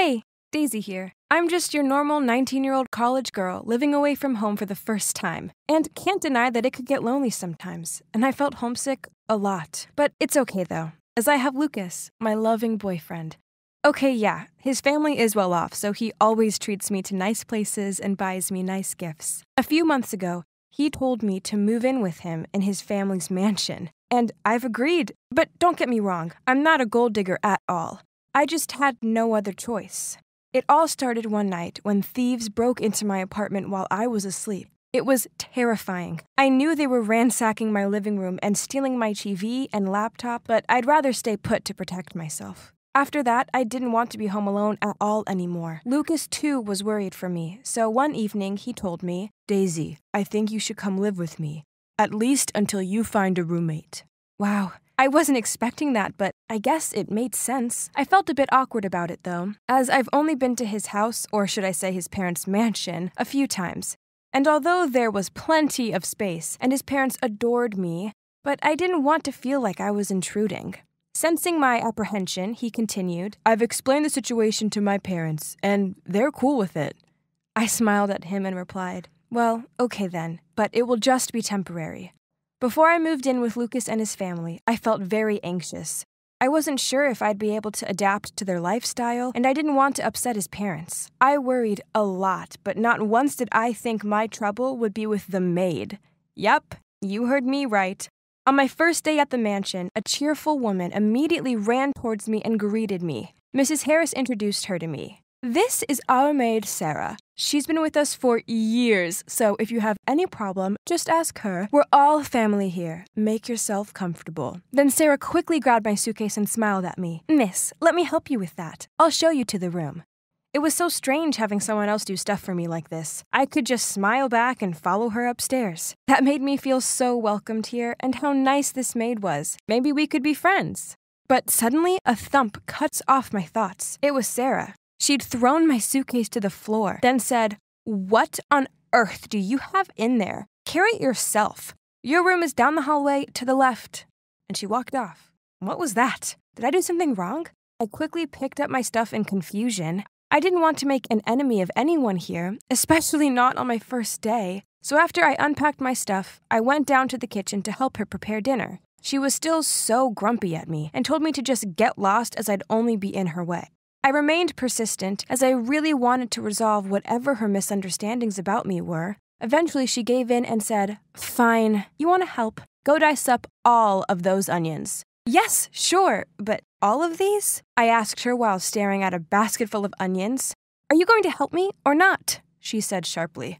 Hey, Daisy here. I'm just your normal 19 year old college girl living away from home for the first time. And can't deny that it could get lonely sometimes, and I felt homesick a lot. But it's okay though, as I have Lucas, my loving boyfriend. Okay, yeah, his family is well off, so he always treats me to nice places and buys me nice gifts. A few months ago, he told me to move in with him in his family's mansion, and I've agreed. But don't get me wrong, I'm not a gold digger at all. I just had no other choice. It all started one night when thieves broke into my apartment while I was asleep. It was terrifying. I knew they were ransacking my living room and stealing my TV and laptop, but I'd rather stay put to protect myself. After that, I didn't want to be home alone at all anymore. Lucas, too, was worried for me, so one evening he told me, Daisy, I think you should come live with me, at least until you find a roommate. Wow, I wasn't expecting that, but I guess it made sense. I felt a bit awkward about it, though, as I've only been to his house, or should I say his parents' mansion, a few times. And although there was plenty of space, and his parents adored me, but I didn't want to feel like I was intruding. Sensing my apprehension, he continued, I've explained the situation to my parents, and they're cool with it. I smiled at him and replied, Well, okay then, but it will just be temporary. Before I moved in with Lucas and his family, I felt very anxious. I wasn't sure if I'd be able to adapt to their lifestyle, and I didn't want to upset his parents. I worried a lot, but not once did I think my trouble would be with the maid. Yep, you heard me right. On my first day at the mansion, a cheerful woman immediately ran towards me and greeted me. Mrs. Harris introduced her to me. This is our maid, Sarah. She's been with us for years, so if you have any problem, just ask her. We're all family here. Make yourself comfortable. Then Sarah quickly grabbed my suitcase and smiled at me. Miss, let me help you with that. I'll show you to the room. It was so strange having someone else do stuff for me like this. I could just smile back and follow her upstairs. That made me feel so welcomed here, and how nice this maid was. Maybe we could be friends. But suddenly, a thump cuts off my thoughts. It was Sarah. She'd thrown my suitcase to the floor, then said, What on earth do you have in there? Carry it yourself. Your room is down the hallway to the left. And she walked off. What was that? Did I do something wrong? I quickly picked up my stuff in confusion. I didn't want to make an enemy of anyone here, especially not on my first day. So after I unpacked my stuff, I went down to the kitchen to help her prepare dinner. She was still so grumpy at me and told me to just get lost as I'd only be in her way. I remained persistent as I really wanted to resolve whatever her misunderstandings about me were. Eventually, she gave in and said, Fine, you want to help? Go dice up all of those onions. Yes, sure, but all of these? I asked her while staring at a basket full of onions. Are you going to help me or not? She said sharply.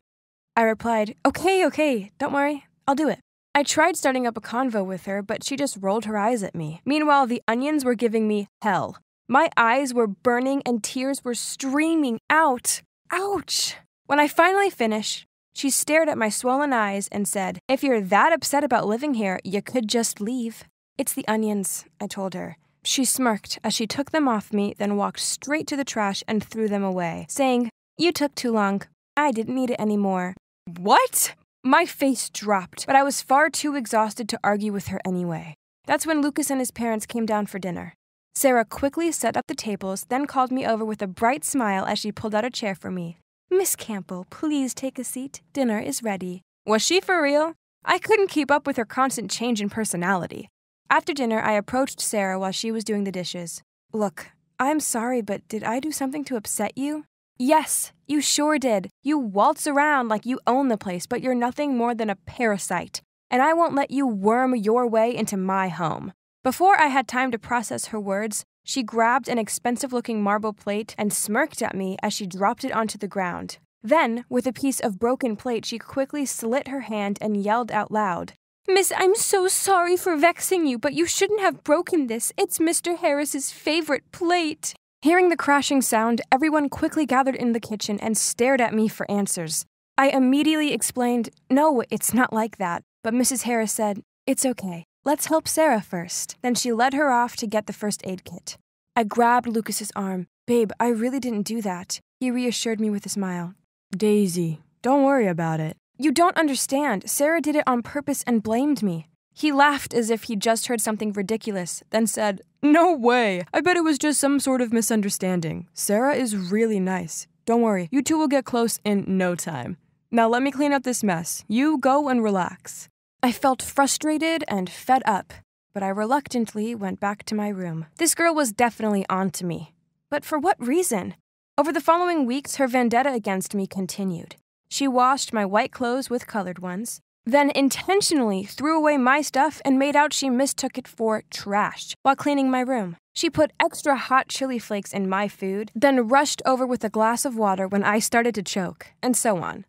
I replied, Okay, okay, don't worry, I'll do it. I tried starting up a convo with her, but she just rolled her eyes at me. Meanwhile, the onions were giving me hell. My eyes were burning and tears were streaming out. Ouch! When I finally finished, she stared at my swollen eyes and said, If you're that upset about living here, you could just leave. It's the onions, I told her. She smirked as she took them off me, then walked straight to the trash and threw them away, saying, You took too long. I didn't need it anymore. What? My face dropped, but I was far too exhausted to argue with her anyway. That's when Lucas and his parents came down for dinner. Sarah quickly set up the tables, then called me over with a bright smile as she pulled out a chair for me. Miss Campbell, please take a seat. Dinner is ready. Was she for real? I couldn't keep up with her constant change in personality. After dinner, I approached Sarah while she was doing the dishes. Look, I'm sorry, but did I do something to upset you? Yes, you sure did. You waltz around like you own the place, but you're nothing more than a parasite. And I won't let you worm your way into my home. Before I had time to process her words, she grabbed an expensive looking marble plate and smirked at me as she dropped it onto the ground. Then, with a piece of broken plate, she quickly slit her hand and yelled out loud, Miss, I'm so sorry for vexing you, but you shouldn't have broken this. It's Mr. Harris's favorite plate. Hearing the crashing sound, everyone quickly gathered in the kitchen and stared at me for answers. I immediately explained, No, it's not like that. But Mrs. Harris said, It's okay. Let's help Sarah first. Then she led her off to get the first aid kit. I grabbed Lucas's arm. Babe, I really didn't do that. He reassured me with a smile. Daisy, don't worry about it. You don't understand. Sarah did it on purpose and blamed me. He laughed as if he'd just heard something ridiculous, then said, No way! I bet it was just some sort of misunderstanding. Sarah is really nice. Don't worry, you two will get close in no time. Now let me clean up this mess. You go and relax. I felt frustrated and fed up, but I reluctantly went back to my room. This girl was definitely on to me. But for what reason? Over the following weeks, her vendetta against me continued. She washed my white clothes with colored ones, then intentionally threw away my stuff and made out she mistook it for trash while cleaning my room. She put extra hot chili flakes in my food, then rushed over with a glass of water when I started to choke, and so on.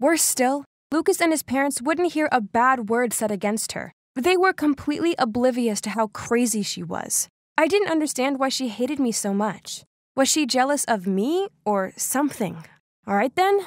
Worse still, Lucas and his parents wouldn't hear a bad word said against her. They were completely oblivious to how crazy she was. I didn't understand why she hated me so much. Was she jealous of me or something? All right then.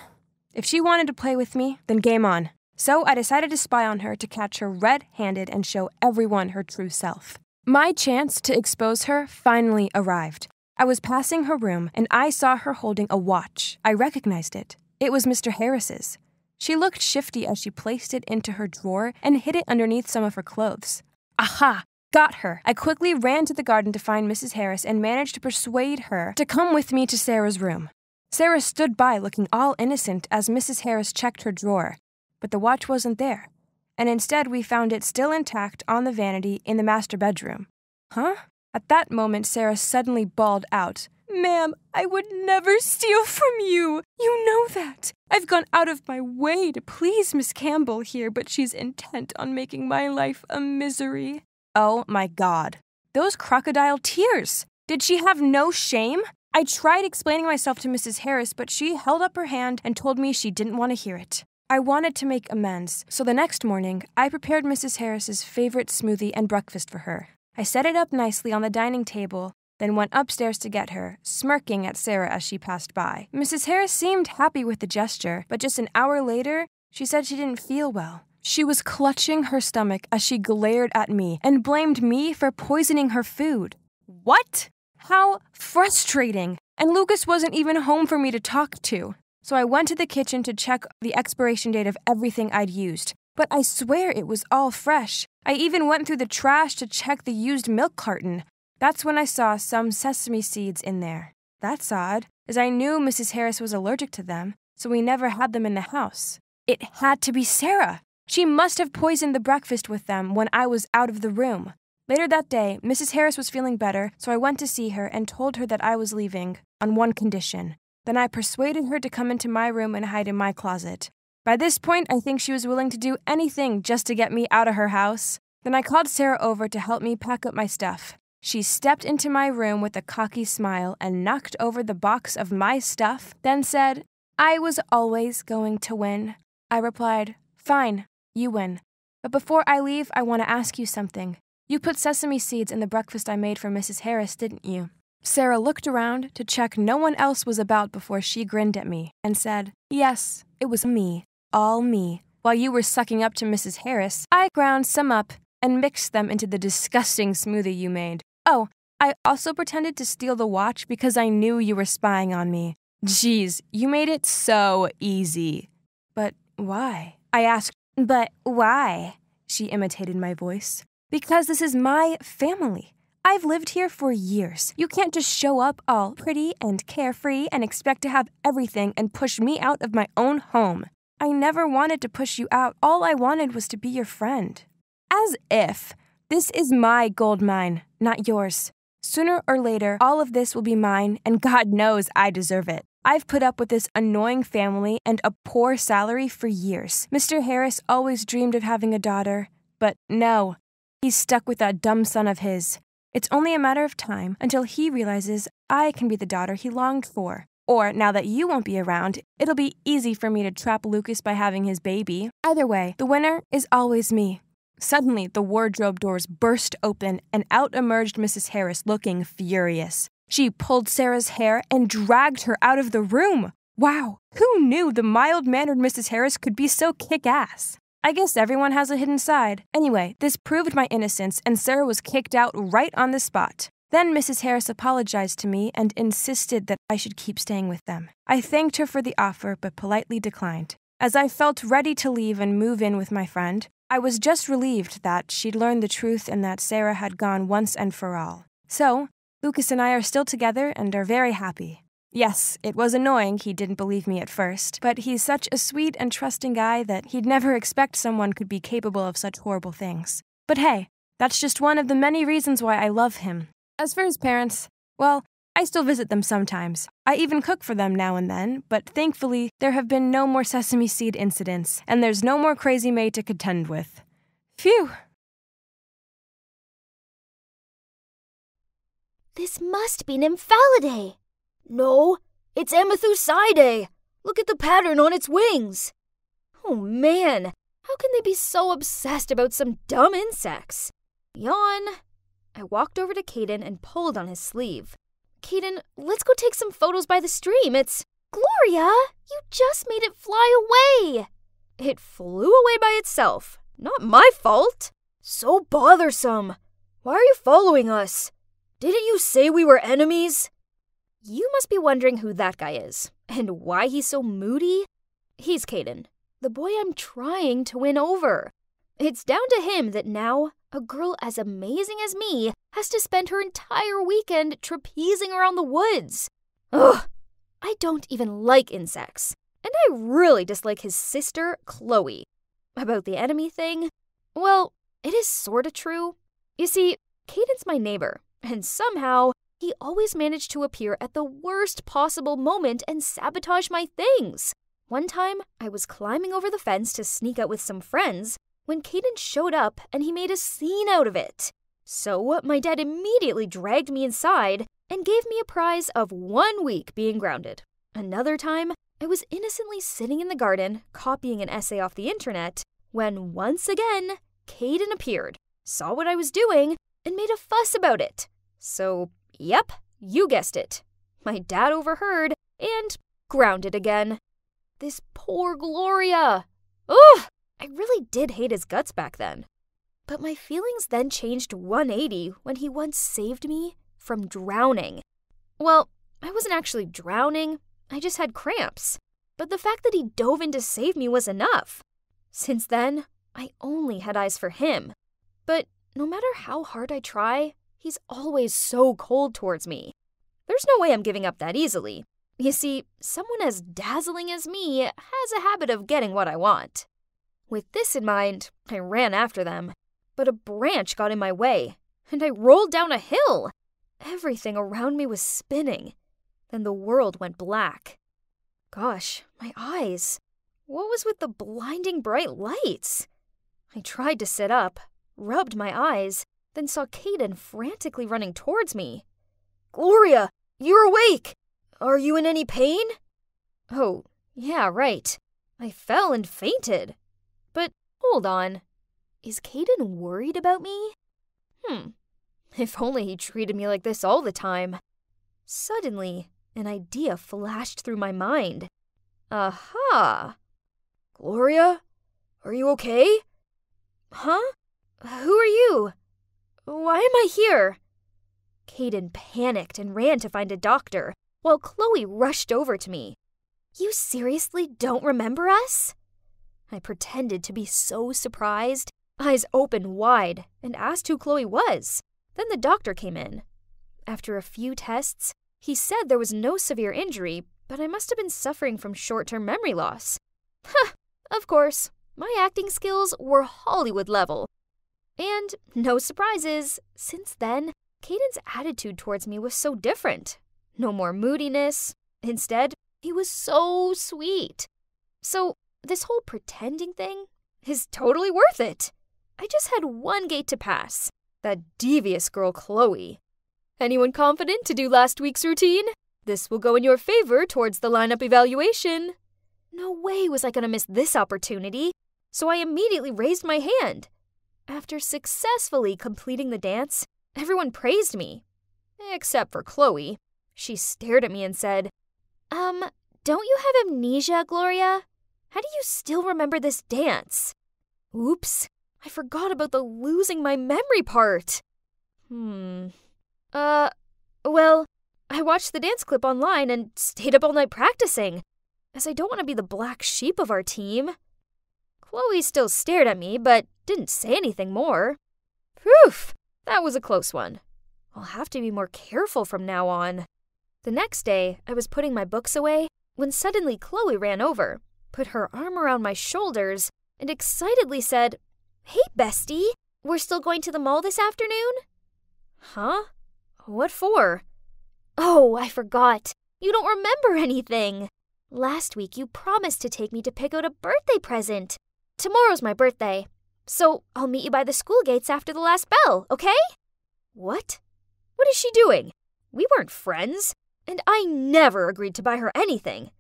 If she wanted to play with me, then game on. So I decided to spy on her to catch her red handed and show everyone her true self. My chance to expose her finally arrived. I was passing her room and I saw her holding a watch. I recognized it. It was Mr. Harris's. She looked shifty as she placed it into her drawer and hid it underneath some of her clothes. Aha! Got her. I quickly ran to the garden to find Mrs. Harris and managed to persuade her to come with me to Sarah's room. Sarah stood by looking all innocent as Mrs. Harris checked her drawer, but the watch wasn't there, and instead we found it still intact on the vanity in the master bedroom. Huh? At that moment, Sarah suddenly bawled out, Ma'am, I would never steal from you. You know that. I've gone out of my way to please Miss Campbell here, but she's intent on making my life a misery. Oh my god. Those crocodile tears! Did she have no shame? I tried explaining myself to Mrs. Harris, but she held up her hand and told me she didn't want to hear it. I wanted to make amends, so the next morning, I prepared Mrs. Harris's favorite smoothie and breakfast for her. I set it up nicely on the dining table then went upstairs to get her, smirking at Sarah as she passed by. Mrs. Harris seemed happy with the gesture, but just an hour later, she said she didn't feel well. She was clutching her stomach as she glared at me and blamed me for poisoning her food. What? How frustrating! And Lucas wasn't even home for me to talk to. So I went to the kitchen to check the expiration date of everything I'd used. But I swear it was all fresh. I even went through the trash to check the used milk carton. That's when I saw some sesame seeds in there. That's odd, as I knew Mrs. Harris was allergic to them, so we never had them in the house. It had to be Sarah. She must have poisoned the breakfast with them when I was out of the room. Later that day, Mrs. Harris was feeling better, so I went to see her and told her that I was leaving, on one condition. Then I persuaded her to come into my room and hide in my closet. By this point, I think she was willing to do anything just to get me out of her house. Then I called Sarah over to help me pack up my stuff. She stepped into my room with a cocky smile and knocked over the box of my stuff, then said, I was always going to win. I replied, Fine, you win. But before I leave, I want to ask you something. You put sesame seeds in the breakfast I made for Mrs. Harris, didn't you? Sarah looked around to check no one else was about before she grinned at me and said, Yes, it was me, all me. While you were sucking up to Mrs. Harris, I ground some up and mixed them into the disgusting smoothie you made. Oh, I also pretended to steal the watch because I knew you were spying on me. Geez, you made it so easy. But why? I asked, but why? She imitated my voice. Because this is my family. I've lived here for years. You can't just show up all pretty and carefree and expect to have everything and push me out of my own home. I never wanted to push you out. All I wanted was to be your friend. As if. This is my gold mine, not yours. Sooner or later, all of this will be mine, and God knows I deserve it. I've put up with this annoying family and a poor salary for years. Mr. Harris always dreamed of having a daughter, but no, he's stuck with that dumb son of his. It's only a matter of time until he realizes I can be the daughter he longed for. Or, now that you won't be around, it'll be easy for me to trap Lucas by having his baby. Either way, the winner is always me. Suddenly, the wardrobe doors burst open, and out emerged Mrs. Harris looking furious. She pulled Sarah's hair and dragged her out of the room. Wow, who knew the mild mannered Mrs. Harris could be so kick ass? I guess everyone has a hidden side. Anyway, this proved my innocence, and Sarah was kicked out right on the spot. Then Mrs. Harris apologized to me and insisted that I should keep staying with them. I thanked her for the offer, but politely declined. As I felt ready to leave and move in with my friend, I was just relieved that she'd learned the truth and that Sarah had gone once and for all. So, Lucas and I are still together and are very happy. Yes, it was annoying he didn't believe me at first, but he's such a sweet and trusting guy that he'd never expect someone could be capable of such horrible things. But hey, that's just one of the many reasons why I love him. As for his parents, well, I still visit them sometimes. I even cook for them now and then, but thankfully, there have been no more sesame seed incidents, and there's no more crazy maid to contend with. Phew! This must be Nymphalidae. No, it's Amathusiidae. Look at the pattern on its wings. Oh man, how can they be so obsessed about some dumb insects? Yawn. I walked over to Caden and pulled on his sleeve. Caden, let's go take some photos by the stream. It's. Gloria! You just made it fly away! It flew away by itself. Not my fault. So bothersome. Why are you following us? Didn't you say we were enemies? You must be wondering who that guy is and why he's so moody. He's Caden, the boy I'm trying to win over. It's down to him that now a girl as amazing as me has to spend her entire weekend trapezing around the woods. Ugh, I don't even like insects. And I really dislike his sister, Chloe. About the enemy thing, well, it is sorta true. You see, Caden's my neighbor, and somehow he always managed to appear at the worst possible moment and sabotage my things. One time, I was climbing over the fence to sneak out with some friends when Caden showed up and he made a scene out of it. So, my dad immediately dragged me inside and gave me a prize of one week being grounded. Another time, I was innocently sitting in the garden copying an essay off the internet when once again, Caden appeared, saw what I was doing, and made a fuss about it. So, yep, you guessed it. My dad overheard and grounded again. This poor Gloria. Ugh! I really did hate his guts back then. But my feelings then changed 180 when he once saved me from drowning. Well, I wasn't actually drowning, I just had cramps. But the fact that he dove in to save me was enough. Since then, I only had eyes for him. But no matter how hard I try, he's always so cold towards me. There's no way I'm giving up that easily. You see, someone as dazzling as me has a habit of getting what I want. With this in mind, I ran after them, but a branch got in my way, and I rolled down a hill. Everything around me was spinning. Then the world went black. Gosh, my eyes. What was with the blinding bright lights? I tried to sit up, rubbed my eyes, then saw Caden frantically running towards me. Gloria, you're awake! Are you in any pain? Oh, yeah, right. I fell and fainted. But hold on. Is Caden worried about me? Hmm. If only he treated me like this all the time. Suddenly, an idea flashed through my mind. Aha! Gloria? Are you okay? Huh? Who are you? Why am I here? Caden panicked and ran to find a doctor, while Chloe rushed over to me. You seriously don't remember us? I pretended to be so surprised, eyes open wide, and asked who Chloe was. Then the doctor came in. After a few tests, he said there was no severe injury, but I must have been suffering from short term memory loss. Huh, of course, my acting skills were Hollywood level. And no surprises, since then, Caden's attitude towards me was so different. No more moodiness. Instead, he was so sweet. So this whole pretending thing is totally worth it. I just had one gate to pass that devious girl, Chloe. Anyone confident to do last week's routine? This will go in your favor towards the lineup evaluation. No way was I going to miss this opportunity, so I immediately raised my hand. After successfully completing the dance, everyone praised me. Except for Chloe. She stared at me and said, Um, don't you have amnesia, Gloria? How do you still remember this dance? Oops, I forgot about the losing my memory part. Hmm. Uh, well, I watched the dance clip online and stayed up all night practicing, as I don't want to be the black sheep of our team. Chloe still stared at me, but didn't say anything more. Phew, that was a close one. I'll have to be more careful from now on. The next day, I was putting my books away when suddenly Chloe ran over, put her arm around my shoulders, and excitedly said, Hey, bestie, we're still going to the mall this afternoon? Huh? What for? Oh, I forgot. You don't remember anything. Last week you promised to take me to pick out a birthday present. Tomorrow's my birthday, so I'll meet you by the school gates after the last bell, okay? What? What is she doing? We weren't friends, and I never agreed to buy her anything.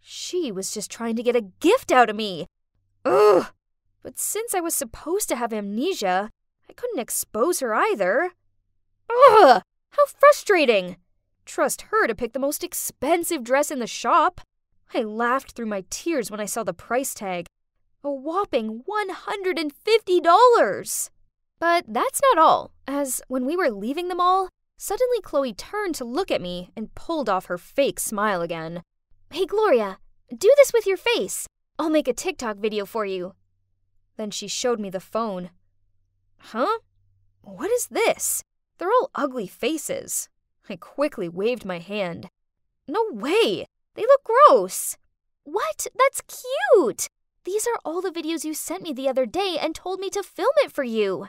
She was just trying to get a gift out of me. Ugh! But since I was supposed to have amnesia, I couldn't expose her either. Ugh! How frustrating! Trust her to pick the most expensive dress in the shop. I laughed through my tears when I saw the price tag. A whopping $150! But that's not all, as when we were leaving the mall, suddenly Chloe turned to look at me and pulled off her fake smile again. Hey, Gloria, do this with your face. I'll make a TikTok video for you. Then she showed me the phone. Huh? What is this? They're all ugly faces. I quickly waved my hand. No way! They look gross! What? That's cute! These are all the videos you sent me the other day and told me to film it for you.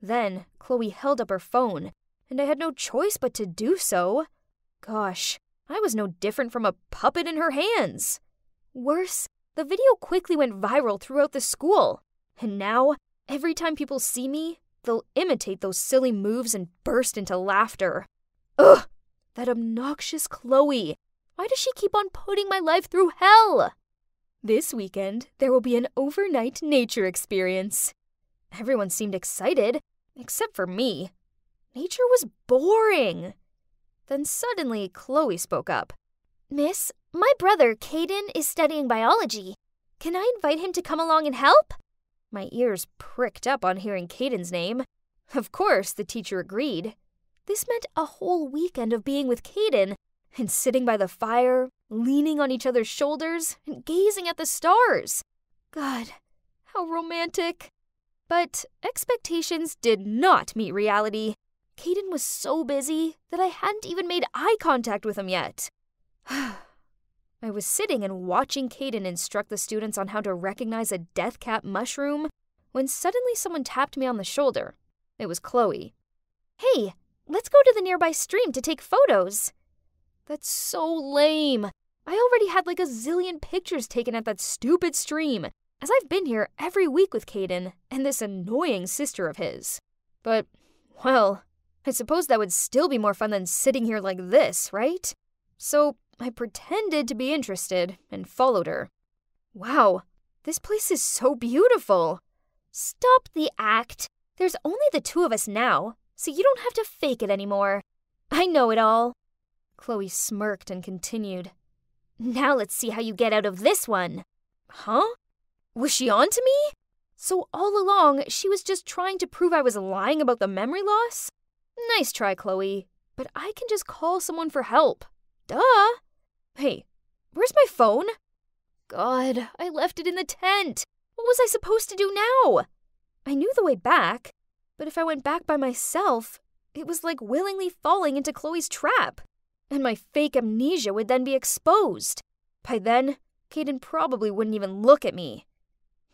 Then Chloe held up her phone, and I had no choice but to do so. Gosh, I was no different from a puppet in her hands. Worse, the video quickly went viral throughout the school, and now, every time people see me, they'll imitate those silly moves and burst into laughter. Ugh! That obnoxious Chloe! Why does she keep on putting my life through hell? This weekend, there will be an overnight nature experience. Everyone seemed excited, except for me. Nature was boring. Then suddenly, Chloe spoke up. Miss, my brother, Caden, is studying biology. Can I invite him to come along and help? My ears pricked up on hearing Caden's name. Of course, the teacher agreed. This meant a whole weekend of being with Caden and sitting by the fire, leaning on each other's shoulders, and gazing at the stars. God, how romantic. But expectations did not meet reality. Caden was so busy that I hadn't even made eye contact with him yet. I was sitting and watching Caden instruct the students on how to recognize a death cap mushroom when suddenly someone tapped me on the shoulder. It was Chloe. Hey, let's go to the nearby stream to take photos. That's so lame. I already had like a zillion pictures taken at that stupid stream as I've been here every week with Caden and this annoying sister of his. But, well, I suppose that would still be more fun than sitting here like this, right? So I pretended to be interested and followed her. Wow, this place is so beautiful. Stop the act. There's only the two of us now, so you don't have to fake it anymore. I know it all. Chloe smirked and continued. Now let's see how you get out of this one. Huh? Was she on to me? So all along, she was just trying to prove I was lying about the memory loss? Nice try, Chloe, but I can just call someone for help. Duh! Hey, where's my phone? God, I left it in the tent. What was I supposed to do now? I knew the way back, but if I went back by myself, it was like willingly falling into Chloe's trap, and my fake amnesia would then be exposed. By then, Caden probably wouldn't even look at me.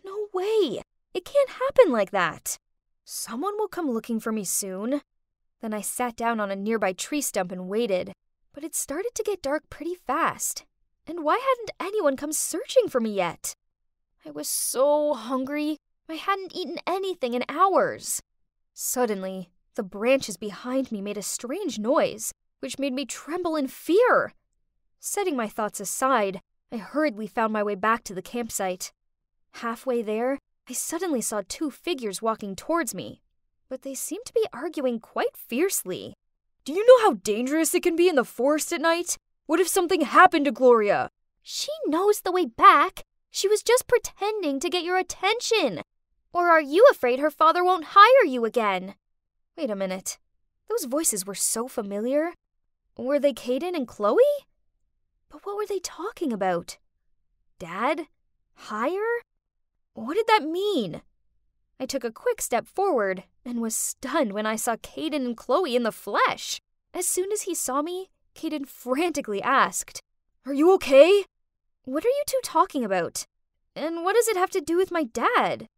No way! It can't happen like that. Someone will come looking for me soon. Then I sat down on a nearby tree stump and waited. But it started to get dark pretty fast. And why hadn't anyone come searching for me yet? I was so hungry, I hadn't eaten anything in hours. Suddenly, the branches behind me made a strange noise, which made me tremble in fear. Setting my thoughts aside, I hurriedly found my way back to the campsite. Halfway there, I suddenly saw two figures walking towards me, but they seemed to be arguing quite fiercely. Do you know how dangerous it can be in the forest at night? What if something happened to Gloria? She knows the way back. She was just pretending to get your attention. Or are you afraid her father won't hire you again? Wait a minute. Those voices were so familiar. Were they Caden and Chloe? But what were they talking about? Dad? Hire? What did that mean? I took a quick step forward and was stunned when I saw Caden and Chloe in the flesh. As soon as he saw me, Caden frantically asked, Are you okay? What are you two talking about? And what does it have to do with my dad?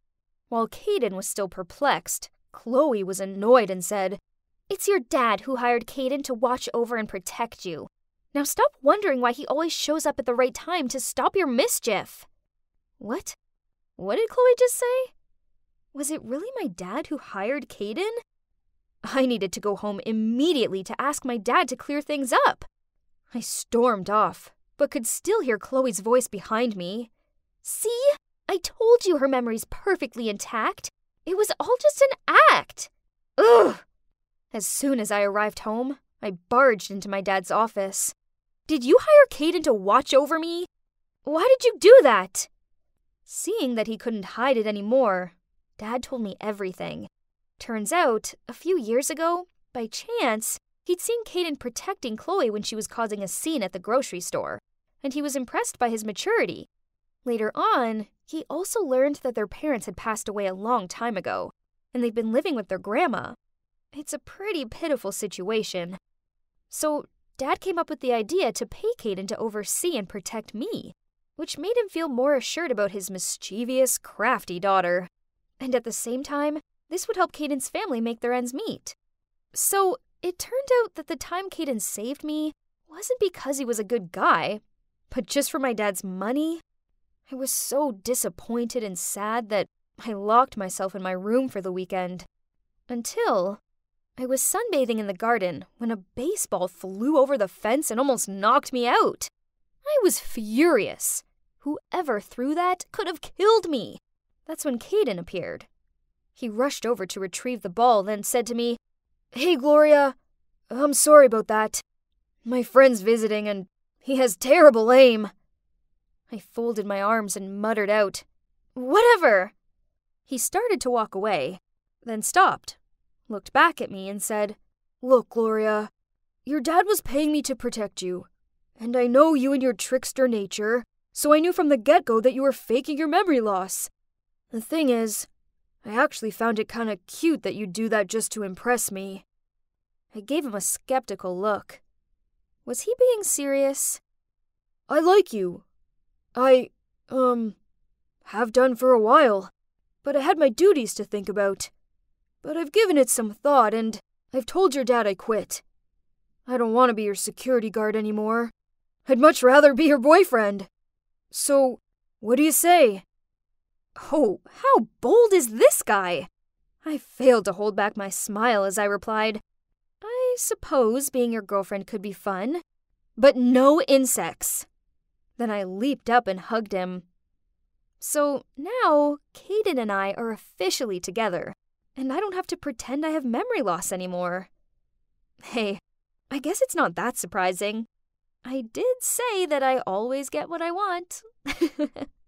While Caden was still perplexed, Chloe was annoyed and said, It's your dad who hired Caden to watch over and protect you. Now stop wondering why he always shows up at the right time to stop your mischief. What? What did Chloe just say? Was it really my dad who hired Caden? I needed to go home immediately to ask my dad to clear things up. I stormed off, but could still hear Chloe's voice behind me. See? I told you her memory's perfectly intact. It was all just an act. Ugh! As soon as I arrived home, I barged into my dad's office. Did you hire Caden to watch over me? Why did you do that? Seeing that he couldn't hide it anymore, Dad told me everything. Turns out, a few years ago, by chance, he'd seen Caden protecting Chloe when she was causing a scene at the grocery store, and he was impressed by his maturity. Later on, he also learned that their parents had passed away a long time ago, and they've been living with their grandma. It's a pretty pitiful situation. So, Dad came up with the idea to pay Caden to oversee and protect me, which made him feel more assured about his mischievous, crafty daughter. And at the same time, this would help Caden's family make their ends meet. So, it turned out that the time Caden saved me wasn't because he was a good guy, but just for my dad's money I was so disappointed and sad that I locked myself in my room for the weekend. Until I was sunbathing in the garden when a baseball flew over the fence and almost knocked me out. I was furious. Whoever threw that could have killed me. That's when Caden appeared. He rushed over to retrieve the ball, then said to me, Hey, Gloria, I'm sorry about that. My friend's visiting and he has terrible aim. I folded my arms and muttered out, Whatever! He started to walk away, then stopped, looked back at me, and said, Look, Gloria, your dad was paying me to protect you, and I know you and your trickster nature, so I knew from the get go that you were faking your memory loss. The thing is, I actually found it kinda cute that you'd do that just to impress me. I gave him a skeptical look. Was he being serious? I like you, I, um, have done for a while, but I had my duties to think about. But I've given it some thought, and I've told your dad I quit. I don't want to be your security guard anymore. I'd much rather be your boyfriend. So, what do you say? Oh, how bold is this guy? I failed to hold back my smile as I replied, I suppose being your girlfriend could be fun, but no insects. Then I leaped up and hugged him. So now, Caden and I are officially together, and I don't have to pretend I have memory loss anymore. Hey, I guess it's not that surprising. I did say that I always get what I want.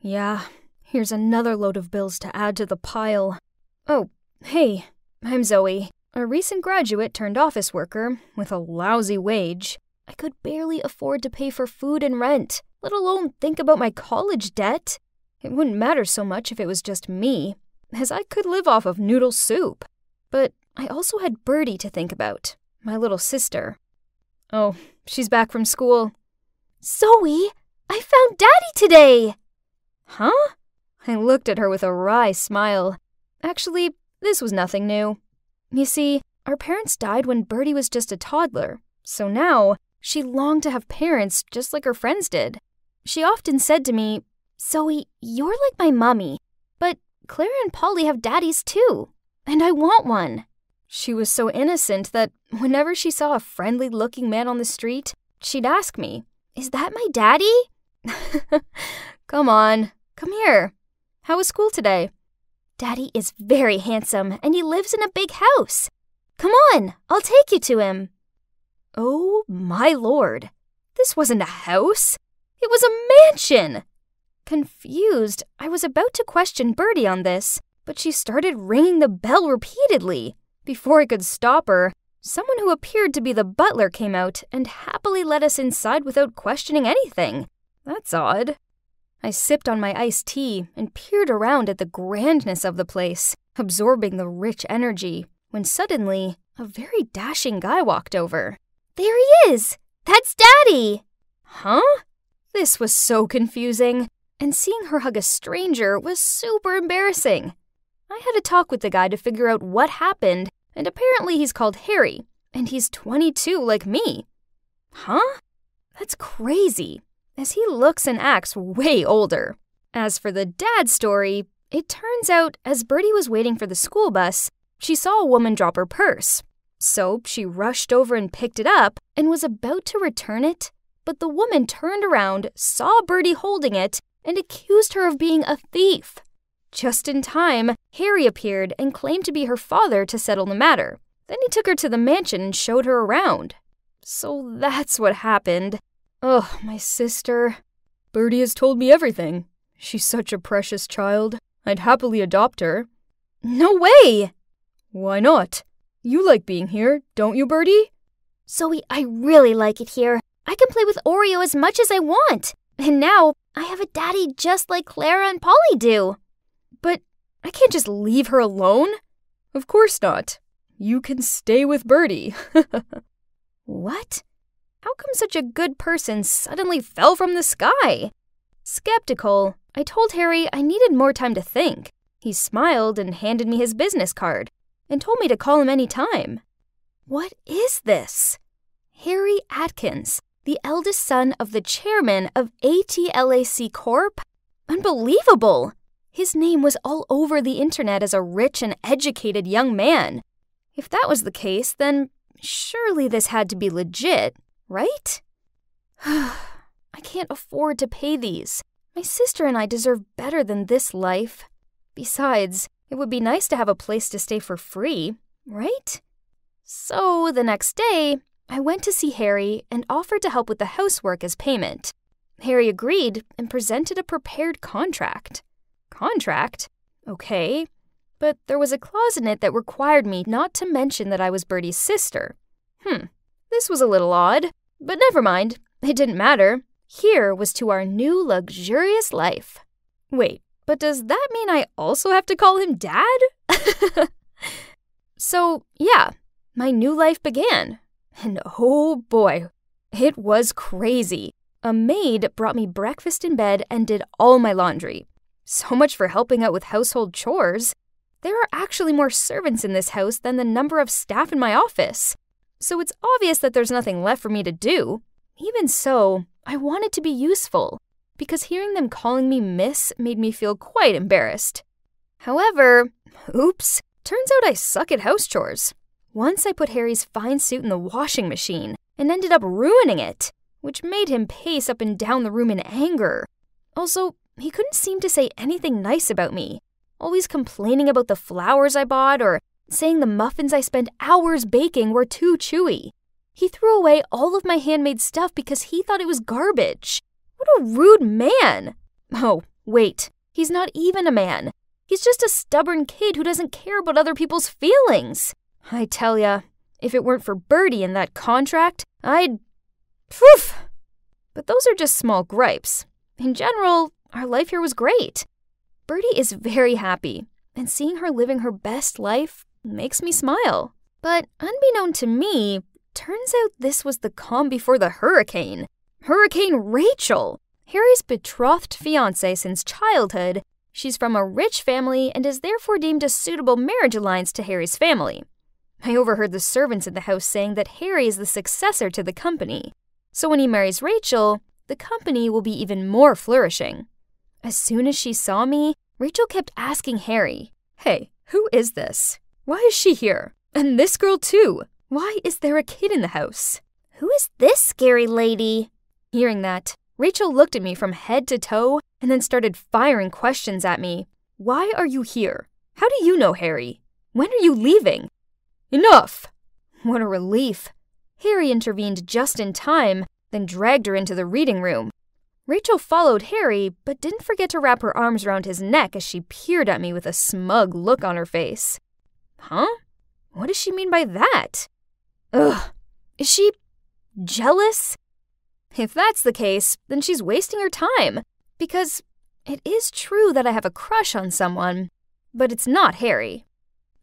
yeah, here's another load of bills to add to the pile. Oh, hey, I'm Zoe. A recent graduate turned office worker with a lousy wage. I could barely afford to pay for food and rent, let alone think about my college debt. It wouldn't matter so much if it was just me, as I could live off of noodle soup. But I also had Birdie to think about, my little sister. Oh, she's back from school. Zoe, I found Daddy today! Huh? I looked at her with a wry smile. Actually, this was nothing new. You see, our parents died when Birdie was just a toddler, so now she longed to have parents just like her friends did. She often said to me, Zoe, you're like my mummy, but Clara and Polly have daddies too, and I want one. She was so innocent that whenever she saw a friendly looking man on the street, she'd ask me, Is that my daddy? come on, come here. How was school today? Daddy is very handsome and he lives in a big house. Come on, I'll take you to him. Oh, my lord. This wasn't a house. It was a mansion. Confused, I was about to question Birdie on this, but she started ringing the bell repeatedly. Before I could stop her, someone who appeared to be the butler came out and happily let us inside without questioning anything. That's odd. I sipped on my iced tea and peered around at the grandness of the place, absorbing the rich energy, when suddenly a very dashing guy walked over. There he is! That's Daddy! Huh? This was so confusing, and seeing her hug a stranger was super embarrassing. I had a talk with the guy to figure out what happened, and apparently he's called Harry, and he's 22 like me. Huh? That's crazy, as he looks and acts way older. As for the dad story, it turns out as Birdie was waiting for the school bus, she saw a woman drop her purse. So she rushed over and picked it up and was about to return it, but the woman turned around, saw Birdie holding it, and accused her of being a thief. Just in time, Harry appeared and claimed to be her father to settle the matter. Then he took her to the mansion and showed her around. So that's what happened. Ugh, my sister. Birdie has told me everything. She's such a precious child. I'd happily adopt her. No way! Why not? You like being here, don't you, Birdie? Zoe, I really like it here. I can play with Oreo as much as I want. And now I have a daddy just like Clara and Polly do. But I can't just leave her alone. Of course not. You can stay with Birdie. what? How come such a good person suddenly fell from the sky? Skeptical, I told Harry I needed more time to think. He smiled and handed me his business card and told me to call him any time. What is this? Harry Atkins, the eldest son of the chairman of ATLAC Corp? Unbelievable! His name was all over the internet as a rich and educated young man. If that was the case, then surely this had to be legit, right? I can't afford to pay these. My sister and I deserve better than this life. Besides, it would be nice to have a place to stay for free, right? So the next day, I went to see Harry and offered to help with the housework as payment. Harry agreed and presented a prepared contract. Contract? Okay. But there was a clause in it that required me not to mention that I was Birdie's sister. Hmm, this was a little odd, but never mind. It didn't matter. Here was to our new luxurious life. Wait, but does that mean I also have to call him Dad? so, yeah, my new life began. And oh boy, it was crazy. A maid brought me breakfast in bed and did all my laundry. So much for helping out with household chores. There are actually more servants in this house than the number of staff in my office. So it's obvious that there's nothing left for me to do. Even so, I wanted to be useful because hearing them calling me Miss made me feel quite embarrassed. However, oops, turns out I suck at house chores. Once I put Harry's fine suit in the washing machine and ended up ruining it, which made him pace up and down the room in anger. Also, he couldn't seem to say anything nice about me, always complaining about the flowers I bought or saying the muffins I spent hours baking were too chewy. He threw away all of my handmade stuff because he thought it was garbage. What a rude man! Oh, wait, he's not even a man. He's just a stubborn kid who doesn't care about other people's feelings. I tell ya, if it weren't for Birdie and that contract, I'd. Poof! But those are just small gripes. In general, our life here was great. Birdie is very happy, and seeing her living her best life makes me smile. But unbeknown to me, turns out this was the calm before the hurricane. Hurricane Rachel, Harry's betrothed fiancée since childhood. She's from a rich family and is therefore deemed a suitable marriage alliance to Harry's family. I overheard the servants in the house saying that Harry is the successor to the company. So when he marries Rachel, the company will be even more flourishing. As soon as she saw me, Rachel kept asking Harry, Hey, who is this? Why is she here? And this girl too? Why is there a kid in the house? Who is this scary lady? Hearing that, Rachel looked at me from head to toe and then started firing questions at me. Why are you here? How do you know Harry? When are you leaving? Enough! What a relief. Harry intervened just in time, then dragged her into the reading room. Rachel followed Harry, but didn't forget to wrap her arms around his neck as she peered at me with a smug look on her face. Huh? What does she mean by that? Ugh. Is she jealous? If that's the case, then she's wasting her time. Because it is true that I have a crush on someone, but it's not Harry.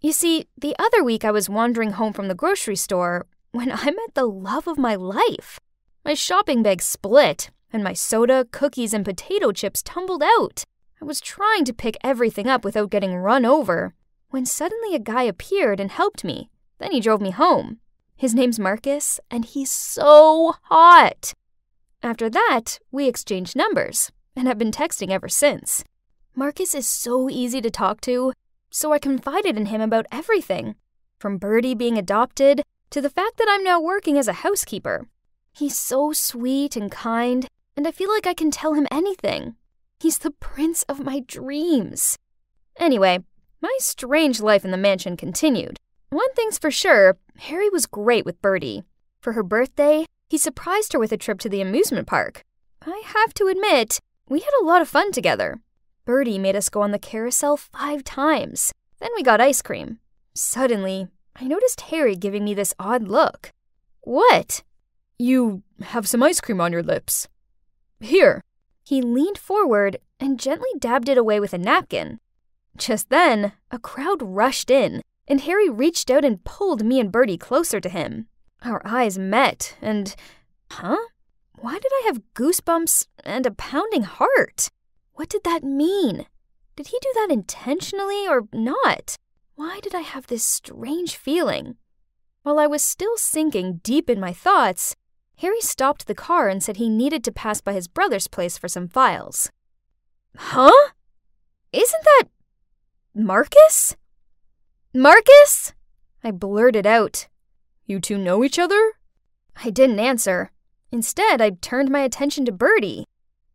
You see, the other week I was wandering home from the grocery store when I met the love of my life. My shopping bag split, and my soda, cookies, and potato chips tumbled out. I was trying to pick everything up without getting run over when suddenly a guy appeared and helped me. Then he drove me home. His name's Marcus, and he's so hot. After that, we exchanged numbers and have been texting ever since. Marcus is so easy to talk to, so I confided in him about everything from Birdie being adopted to the fact that I'm now working as a housekeeper. He's so sweet and kind, and I feel like I can tell him anything. He's the prince of my dreams. Anyway, my strange life in the mansion continued. One thing's for sure Harry was great with Birdie. For her birthday, he surprised her with a trip to the amusement park. I have to admit, we had a lot of fun together. Birdie made us go on the carousel five times. Then we got ice cream. Suddenly, I noticed Harry giving me this odd look. What? You have some ice cream on your lips. Here. He leaned forward and gently dabbed it away with a napkin. Just then, a crowd rushed in, and Harry reached out and pulled me and Birdie closer to him. Our eyes met, and. Huh? Why did I have goosebumps and a pounding heart? What did that mean? Did he do that intentionally or not? Why did I have this strange feeling? While I was still sinking deep in my thoughts, Harry stopped the car and said he needed to pass by his brother's place for some files. Huh? Isn't that. Marcus? Marcus? I blurted out. You two know each other? I didn't answer. Instead, I turned my attention to Birdie.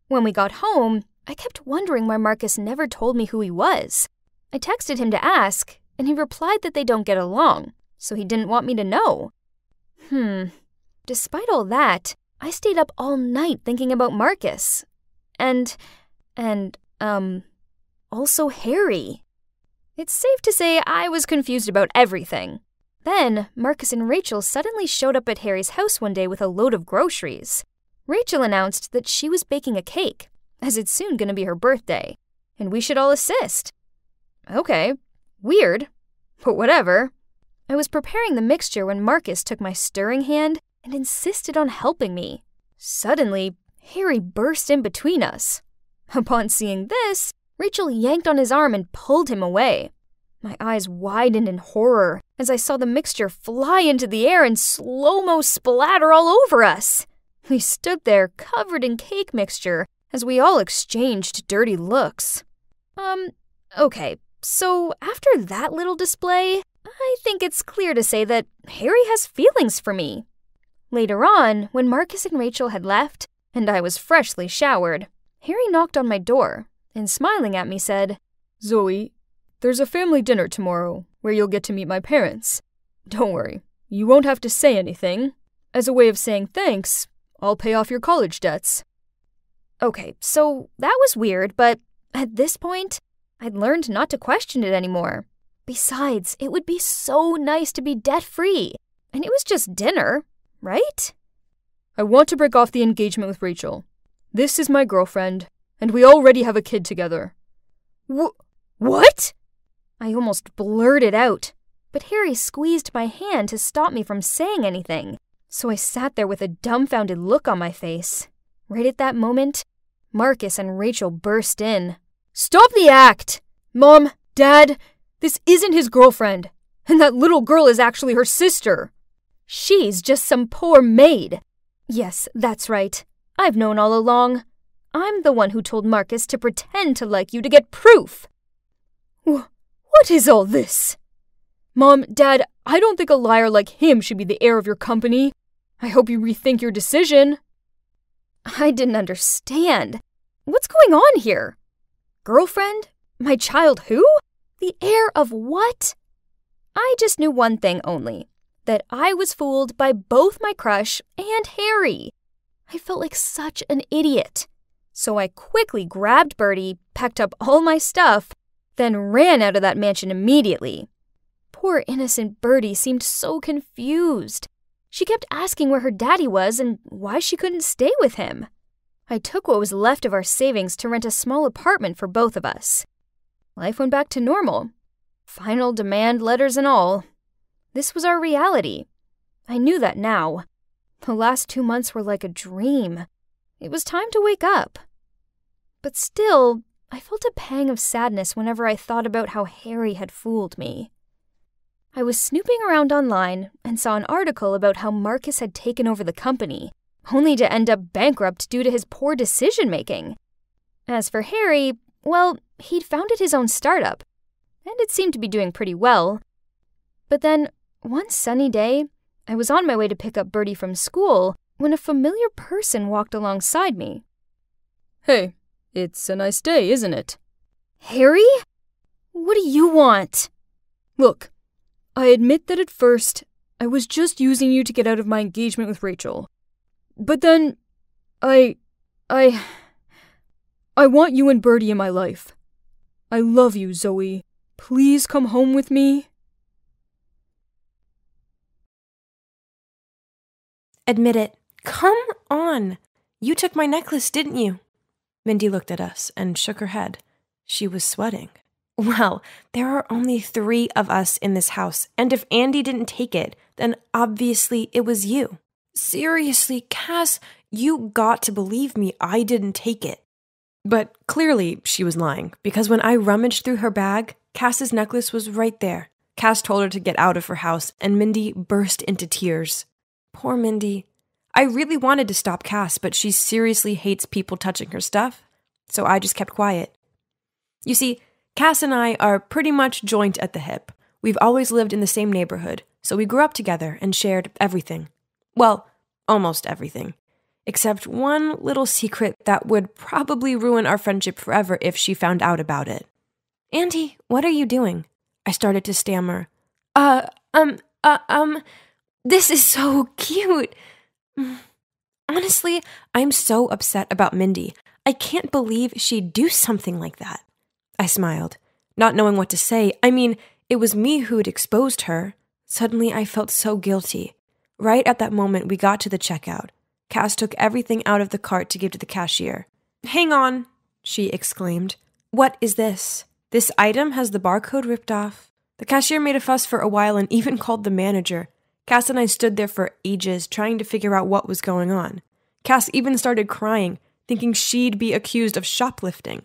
When we got home, I kept wondering why Marcus never told me who he was. I texted him to ask, and he replied that they don't get along, so he didn't want me to know. Hmm. Despite all that, I stayed up all night thinking about Marcus. And. and, um. also Harry. It's safe to say I was confused about everything. Then, Marcus and Rachel suddenly showed up at Harry's house one day with a load of groceries. Rachel announced that she was baking a cake, as it's soon going to be her birthday, and we should all assist. Okay, weird, but whatever. I was preparing the mixture when Marcus took my stirring hand and insisted on helping me. Suddenly, Harry burst in between us. Upon seeing this, Rachel yanked on his arm and pulled him away. My eyes widened in horror as I saw the mixture fly into the air and slow mo splatter all over us. We stood there covered in cake mixture as we all exchanged dirty looks. Um, okay, so after that little display, I think it's clear to say that Harry has feelings for me. Later on, when Marcus and Rachel had left, and I was freshly showered, Harry knocked on my door and, smiling at me, said, Zoe, there's a family dinner tomorrow where you'll get to meet my parents. Don't worry, you won't have to say anything. As a way of saying thanks, I'll pay off your college debts. Okay, so that was weird, but at this point, I'd learned not to question it anymore. Besides, it would be so nice to be debt free. And it was just dinner, right? I want to break off the engagement with Rachel. This is my girlfriend, and we already have a kid together. Wh- what? I almost blurted out, but Harry squeezed my hand to stop me from saying anything. So I sat there with a dumbfounded look on my face. Right at that moment, Marcus and Rachel burst in. Stop the act! Mom, Dad, this isn't his girlfriend, and that little girl is actually her sister. She's just some poor maid. Yes, that's right. I've known all along. I'm the one who told Marcus to pretend to like you to get proof. Wh- what is all this? Mom, Dad, I don't think a liar like him should be the heir of your company. I hope you rethink your decision. I didn't understand. What's going on here? Girlfriend? My child who? The heir of what? I just knew one thing only that I was fooled by both my crush and Harry. I felt like such an idiot. So I quickly grabbed Birdie, packed up all my stuff, then ran out of that mansion immediately. Poor innocent Birdie seemed so confused. She kept asking where her daddy was and why she couldn't stay with him. I took what was left of our savings to rent a small apartment for both of us. Life went back to normal. Final demand letters and all. This was our reality. I knew that now. The last two months were like a dream. It was time to wake up. But still, I felt a pang of sadness whenever I thought about how Harry had fooled me. I was snooping around online and saw an article about how Marcus had taken over the company, only to end up bankrupt due to his poor decision making. As for Harry, well, he'd founded his own startup, and it seemed to be doing pretty well. But then, one sunny day, I was on my way to pick up Birdie from school when a familiar person walked alongside me. Hey, it's a nice day, isn't it? Harry? What do you want? Look, I admit that at first I was just using you to get out of my engagement with Rachel. But then I. I. I want you and Birdie in my life. I love you, Zoe. Please come home with me. Admit it. Come on. You took my necklace, didn't you? Mindy looked at us and shook her head. She was sweating. Well, there are only three of us in this house, and if Andy didn't take it, then obviously it was you. Seriously, Cass, you got to believe me, I didn't take it. But clearly she was lying, because when I rummaged through her bag, Cass's necklace was right there. Cass told her to get out of her house, and Mindy burst into tears. Poor Mindy. I really wanted to stop Cass, but she seriously hates people touching her stuff, so I just kept quiet. You see, Cass and I are pretty much joint at the hip. We've always lived in the same neighborhood, so we grew up together and shared everything. Well, almost everything. Except one little secret that would probably ruin our friendship forever if she found out about it. Auntie, what are you doing? I started to stammer. Uh, um, uh, um, this is so cute. Honestly, I'm so upset about Mindy. I can't believe she'd do something like that. I smiled, not knowing what to say. I mean, it was me who'd exposed her. Suddenly, I felt so guilty. Right at that moment, we got to the checkout. Cass took everything out of the cart to give to the cashier. Hang on, she exclaimed. What is this? This item has the barcode ripped off. The cashier made a fuss for a while and even called the manager. Cass and I stood there for ages trying to figure out what was going on. Cass even started crying, thinking she'd be accused of shoplifting.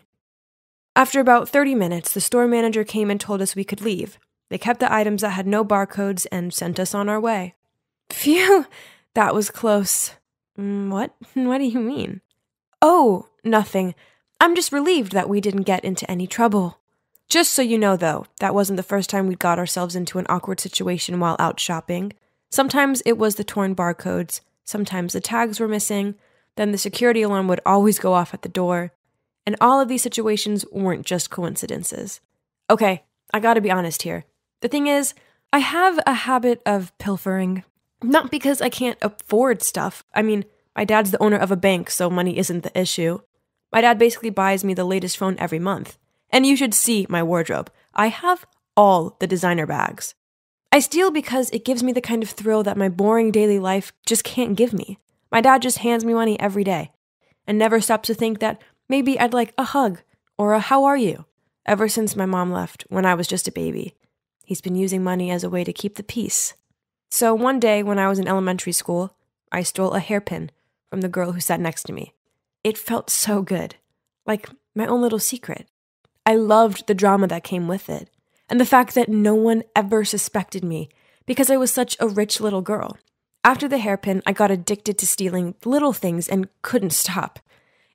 After about 30 minutes, the store manager came and told us we could leave. They kept the items that had no barcodes and sent us on our way. Phew, that was close. Mm, what? What do you mean? Oh, nothing. I'm just relieved that we didn't get into any trouble. Just so you know, though, that wasn't the first time we'd got ourselves into an awkward situation while out shopping. Sometimes it was the torn barcodes, sometimes the tags were missing, then the security alarm would always go off at the door, and all of these situations weren't just coincidences. Okay, I gotta be honest here. The thing is, I have a habit of pilfering. Not because I can't afford stuff. I mean, my dad's the owner of a bank, so money isn't the issue. My dad basically buys me the latest phone every month. And you should see my wardrobe. I have all the designer bags. I steal because it gives me the kind of thrill that my boring daily life just can't give me. My dad just hands me money every day and never stops to think that Maybe I'd like a hug or a how are you ever since my mom left when I was just a baby. He's been using money as a way to keep the peace. So one day when I was in elementary school, I stole a hairpin from the girl who sat next to me. It felt so good, like my own little secret. I loved the drama that came with it, and the fact that no one ever suspected me because I was such a rich little girl. After the hairpin, I got addicted to stealing little things and couldn't stop.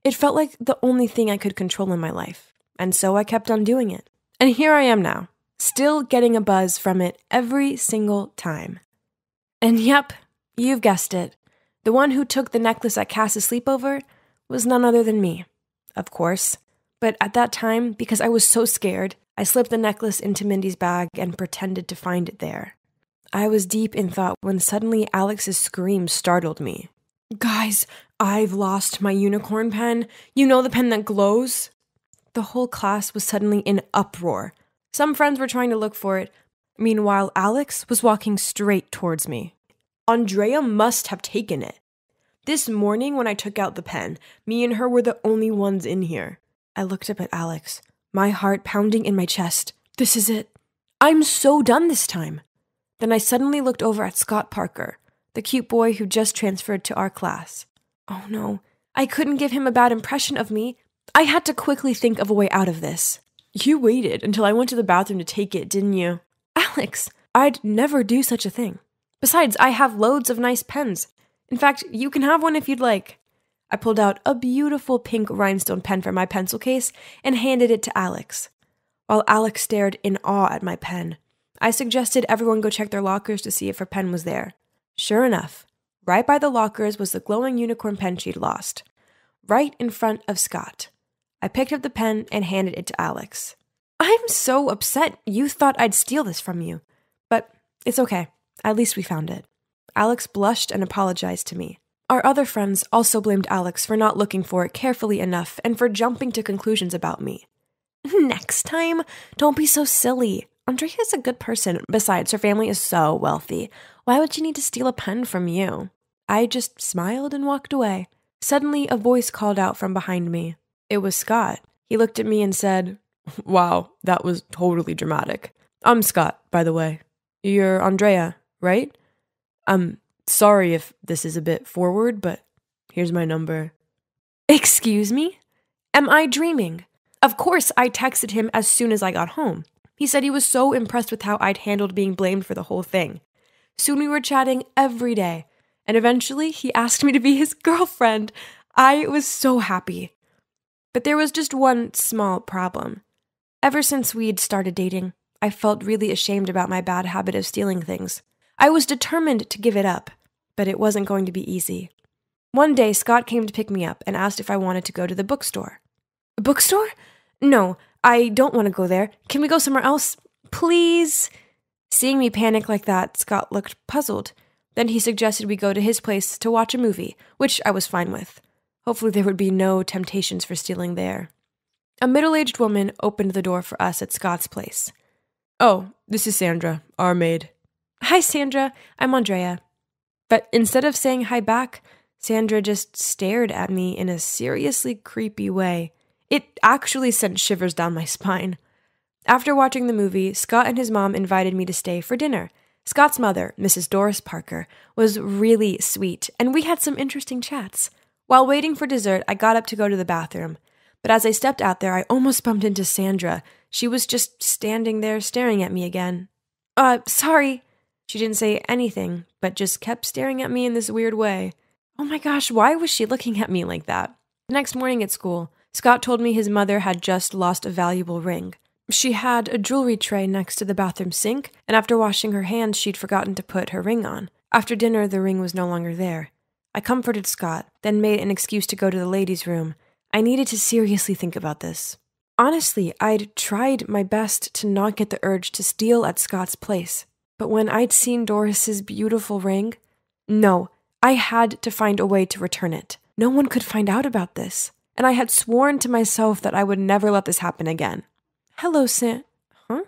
It felt like the only thing I could control in my life, and so I kept on doing it. And here I am now, still getting a buzz from it every single time. And yep, you've guessed it. The one who took the necklace at Cass's sleepover was none other than me, of course. But at that time, because I was so scared, I slipped the necklace into Mindy's bag and pretended to find it there. I was deep in thought when suddenly Alex's scream startled me. Guys, I've lost my unicorn pen. You know the pen that glows? The whole class was suddenly in uproar. Some friends were trying to look for it. Meanwhile, Alex was walking straight towards me. Andrea must have taken it. This morning, when I took out the pen, me and her were the only ones in here. I looked up at Alex, my heart pounding in my chest. This is it. I'm so done this time. Then I suddenly looked over at Scott Parker, the cute boy who just transferred to our class. Oh no, I couldn't give him a bad impression of me. I had to quickly think of a way out of this. You waited until I went to the bathroom to take it, didn't you? Alex, I'd never do such a thing. Besides, I have loads of nice pens. In fact, you can have one if you'd like. I pulled out a beautiful pink rhinestone pen from my pencil case and handed it to Alex. While Alex stared in awe at my pen, I suggested everyone go check their lockers to see if her pen was there. Sure enough, right by the lockers was the glowing unicorn pen she'd lost, right in front of Scott. I picked up the pen and handed it to Alex. I'm so upset you thought I'd steal this from you, but it's okay. At least we found it. Alex blushed and apologized to me. Our other friends also blamed Alex for not looking for it carefully enough and for jumping to conclusions about me. Next time, don't be so silly. Andrea's a good person. Besides, her family is so wealthy. Why would she need to steal a pen from you? I just smiled and walked away. Suddenly, a voice called out from behind me. It was Scott. He looked at me and said, Wow, that was totally dramatic. I'm Scott, by the way. You're Andrea, right? Um, Sorry if this is a bit forward, but here's my number. Excuse me? Am I dreaming? Of course, I texted him as soon as I got home. He said he was so impressed with how I'd handled being blamed for the whole thing. Soon we were chatting every day, and eventually he asked me to be his girlfriend. I was so happy. But there was just one small problem. Ever since we'd started dating, I felt really ashamed about my bad habit of stealing things. I was determined to give it up, but it wasn't going to be easy. One day, Scott came to pick me up and asked if I wanted to go to the bookstore. Bookstore? No, I don't want to go there. Can we go somewhere else? Please? Seeing me panic like that, Scott looked puzzled. Then he suggested we go to his place to watch a movie, which I was fine with. Hopefully, there would be no temptations for stealing there. A middle aged woman opened the door for us at Scott's place. Oh, this is Sandra, our maid. Hi, Sandra. I'm Andrea. But instead of saying hi back, Sandra just stared at me in a seriously creepy way. It actually sent shivers down my spine. After watching the movie, Scott and his mom invited me to stay for dinner. Scott's mother, Mrs. Doris Parker, was really sweet, and we had some interesting chats. While waiting for dessert, I got up to go to the bathroom. But as I stepped out there, I almost bumped into Sandra. She was just standing there staring at me again. Uh, sorry, she didn't say anything, but just kept staring at me in this weird way. Oh my gosh, why was she looking at me like that? The next morning at school, Scott told me his mother had just lost a valuable ring. She had a jewelry tray next to the bathroom sink, and after washing her hands, she'd forgotten to put her ring on. After dinner, the ring was no longer there. I comforted Scott, then made an excuse to go to the ladies' room. I needed to seriously think about this. Honestly, I'd tried my best to not get the urge to steal at Scott's place. But when I'd seen Doris's beautiful ring, no, I had to find a way to return it. No one could find out about this. And I had sworn to myself that I would never let this happen again. Hello, San. Huh?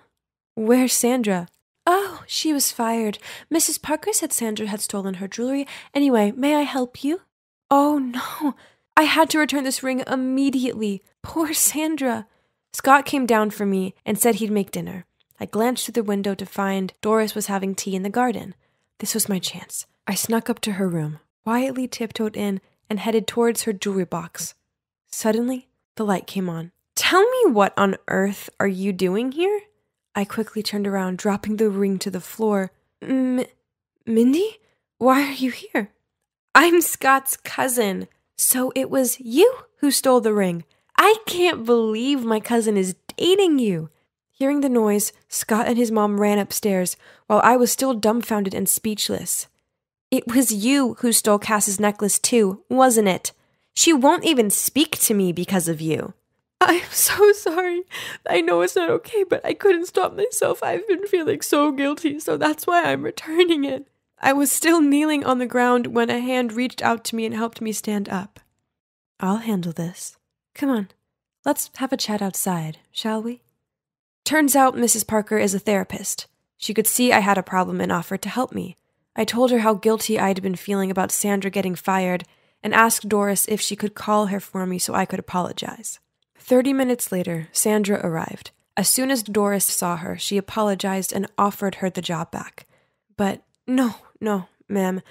Where's Sandra? Oh, she was fired. Mrs. Parker said Sandra had stolen her jewelry. Anyway, may I help you? Oh, no. I had to return this ring immediately. Poor Sandra. Scott came down for me and said he'd make dinner. I glanced through the window to find Doris was having tea in the garden. This was my chance. I snuck up to her room, quietly tiptoed in, and headed towards her jewelry box. Suddenly, the light came on. Tell me what on earth are you doing here? I quickly turned around, dropping the ring to the floor. M- Mindy? Why are you here? I'm Scott's cousin. So it was you who stole the ring. I can't believe my cousin is dating you. Hearing the noise, Scott and his mom ran upstairs while I was still dumbfounded and speechless. It was you who stole Cass's necklace, too, wasn't it? She won't even speak to me because of you. I'm so sorry. I know it's not okay, but I couldn't stop myself. I've been feeling so guilty, so that's why I'm returning it. I was still kneeling on the ground when a hand reached out to me and helped me stand up. I'll handle this. Come on, let's have a chat outside, shall we? Turns out Mrs. Parker is a therapist. She could see I had a problem and offered to help me. I told her how guilty I'd been feeling about Sandra getting fired and asked Doris if she could call her for me so I could apologize. Thirty minutes later, Sandra arrived. As soon as Doris saw her, she apologized and offered her the job back. But no, no, ma'am,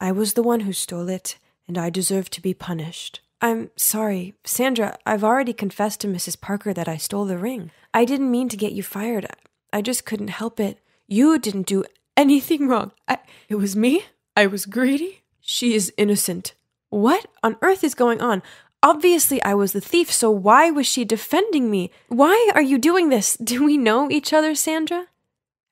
I was the one who stole it, and I deserve to be punished. I'm sorry, Sandra, I've already confessed to Mrs. Parker that I stole the ring. I didn't mean to get you fired. I just couldn't help it. You didn't do anything wrong. I, it was me. I was greedy. She is innocent. What on earth is going on? Obviously, I was the thief, so why was she defending me? Why are you doing this? Do we know each other, Sandra?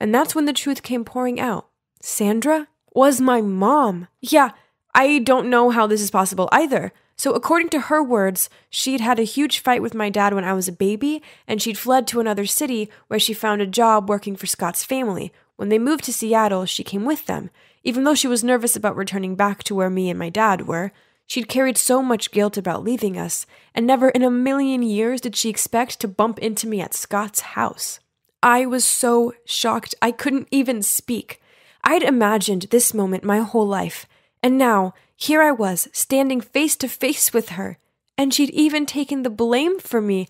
And that's when the truth came pouring out. Sandra was my mom. Yeah, I don't know how this is possible either. So, according to her words, she'd had a huge fight with my dad when I was a baby, and she'd fled to another city where she found a job working for Scott's family. When they moved to Seattle, she came with them. Even though she was nervous about returning back to where me and my dad were, she'd carried so much guilt about leaving us, and never in a million years did she expect to bump into me at Scott's house. I was so shocked I couldn't even speak. I'd imagined this moment my whole life, and now here I was, standing face to face with her, and she'd even taken the blame for me.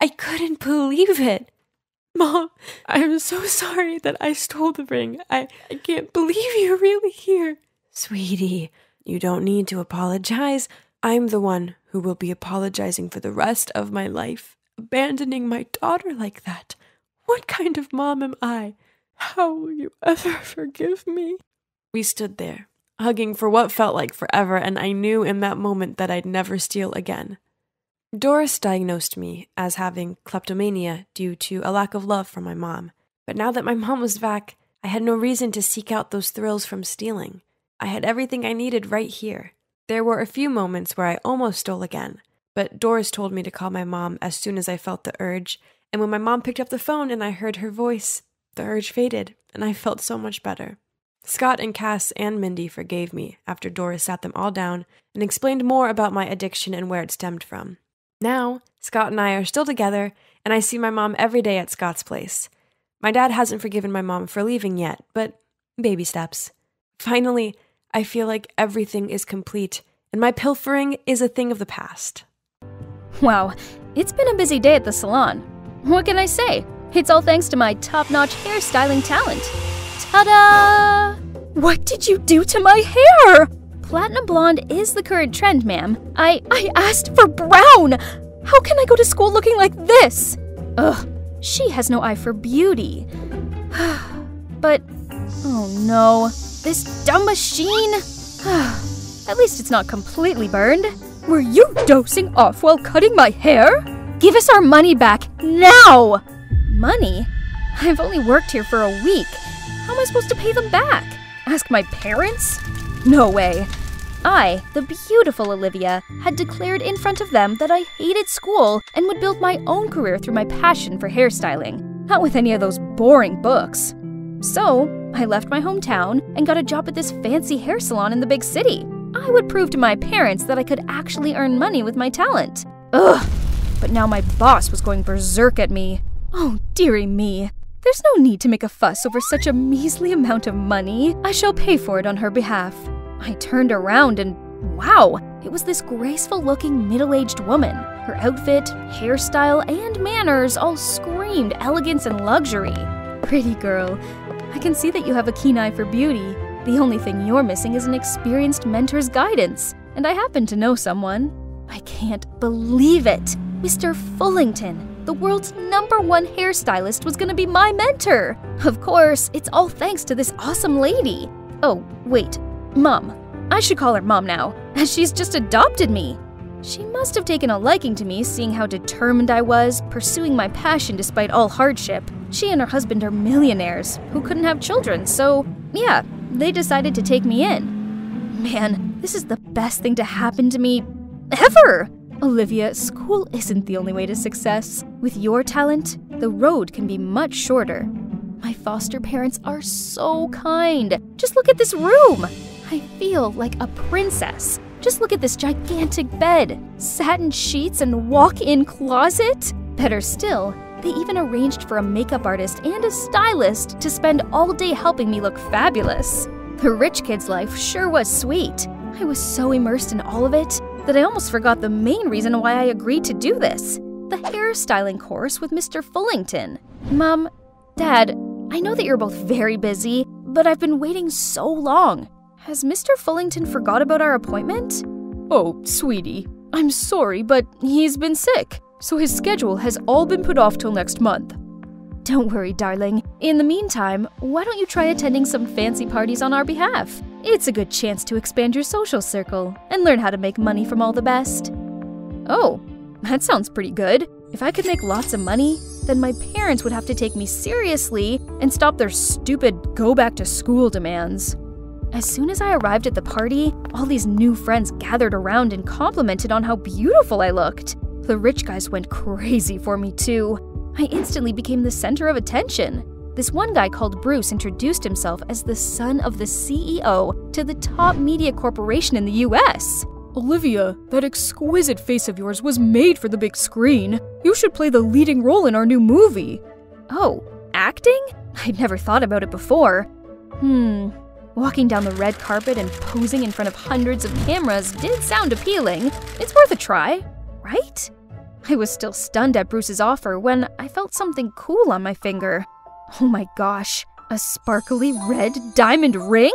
I couldn't believe it. Mom, I'm so sorry that I stole the ring. I, I can't believe you're really here. Sweetie, you don't need to apologize. I'm the one who will be apologizing for the rest of my life. Abandoning my daughter like that. What kind of mom am I? How will you ever forgive me? We stood there, hugging for what felt like forever, and I knew in that moment that I'd never steal again. Doris diagnosed me as having kleptomania due to a lack of love from my mom. But now that my mom was back, I had no reason to seek out those thrills from stealing. I had everything I needed right here. There were a few moments where I almost stole again, but Doris told me to call my mom as soon as I felt the urge, and when my mom picked up the phone and I heard her voice, the urge faded, and I felt so much better. Scott and Cass and Mindy forgave me after Doris sat them all down and explained more about my addiction and where it stemmed from. Now, Scott and I are still together, and I see my mom every day at Scott's place. My dad hasn't forgiven my mom for leaving yet, but baby steps. Finally, I feel like everything is complete, and my pilfering is a thing of the past. Wow, it's been a busy day at the salon. What can I say? It's all thanks to my top notch hairstyling talent. Ta da! What did you do to my hair? Platinum blonde is the current trend, ma'am. I. I asked for brown! How can I go to school looking like this? Ugh, she has no eye for beauty. but. Oh no. This dumb machine? At least it's not completely burned. Were you dosing off while cutting my hair? Give us our money back now! Money? I've only worked here for a week. How am I supposed to pay them back? Ask my parents? No way. I, the beautiful Olivia, had declared in front of them that I hated school and would build my own career through my passion for hairstyling, not with any of those boring books. So, I left my hometown and got a job at this fancy hair salon in the big city. I would prove to my parents that I could actually earn money with my talent. Ugh! But now my boss was going berserk at me. Oh, dearie me. There's no need to make a fuss over such a measly amount of money. I shall pay for it on her behalf. I turned around and wow, it was this graceful looking middle aged woman. Her outfit, hairstyle, and manners all screamed elegance and luxury. Pretty girl, I can see that you have a keen eye for beauty. The only thing you're missing is an experienced mentor's guidance, and I happen to know someone. I can't believe it! Mr. Fullington, the world's number one hairstylist was gonna be my mentor. Of course, it's all thanks to this awesome lady. Oh, wait, Mom. I should call her Mom now, as she's just adopted me. She must have taken a liking to me, seeing how determined I was, pursuing my passion despite all hardship. She and her husband are millionaires who couldn't have children, so yeah, they decided to take me in. Man, this is the best thing to happen to me ever! Olivia, school isn't the only way to success. With your talent, the road can be much shorter. My foster parents are so kind. Just look at this room. I feel like a princess. Just look at this gigantic bed, satin sheets, and walk in closet. Better still, they even arranged for a makeup artist and a stylist to spend all day helping me look fabulous. The rich kid's life sure was sweet. I was so immersed in all of it that I almost forgot the main reason why I agreed to do this the hairstyling course with Mr. Fullington. Mom, Dad, I know that you're both very busy, but I've been waiting so long. Has Mr. Fullington forgot about our appointment? Oh, sweetie, I'm sorry, but he's been sick, so his schedule has all been put off till next month. Don't worry, darling. In the meantime, why don't you try attending some fancy parties on our behalf? It's a good chance to expand your social circle and learn how to make money from all the best. Oh, that sounds pretty good. If I could make lots of money, then my parents would have to take me seriously and stop their stupid go back to school demands. As soon as I arrived at the party, all these new friends gathered around and complimented on how beautiful I looked. The rich guys went crazy for me, too. I instantly became the center of attention. This one guy called Bruce introduced himself as the son of the CEO to the top media corporation in the US. Olivia, that exquisite face of yours was made for the big screen. You should play the leading role in our new movie. Oh, acting? I'd never thought about it before. Hmm, Walking down the red carpet and posing in front of hundreds of cameras did sound appealing. It's worth a try, right? I was still stunned at Bruce's offer when I felt something cool on my finger. Oh my gosh, a sparkly red diamond ring?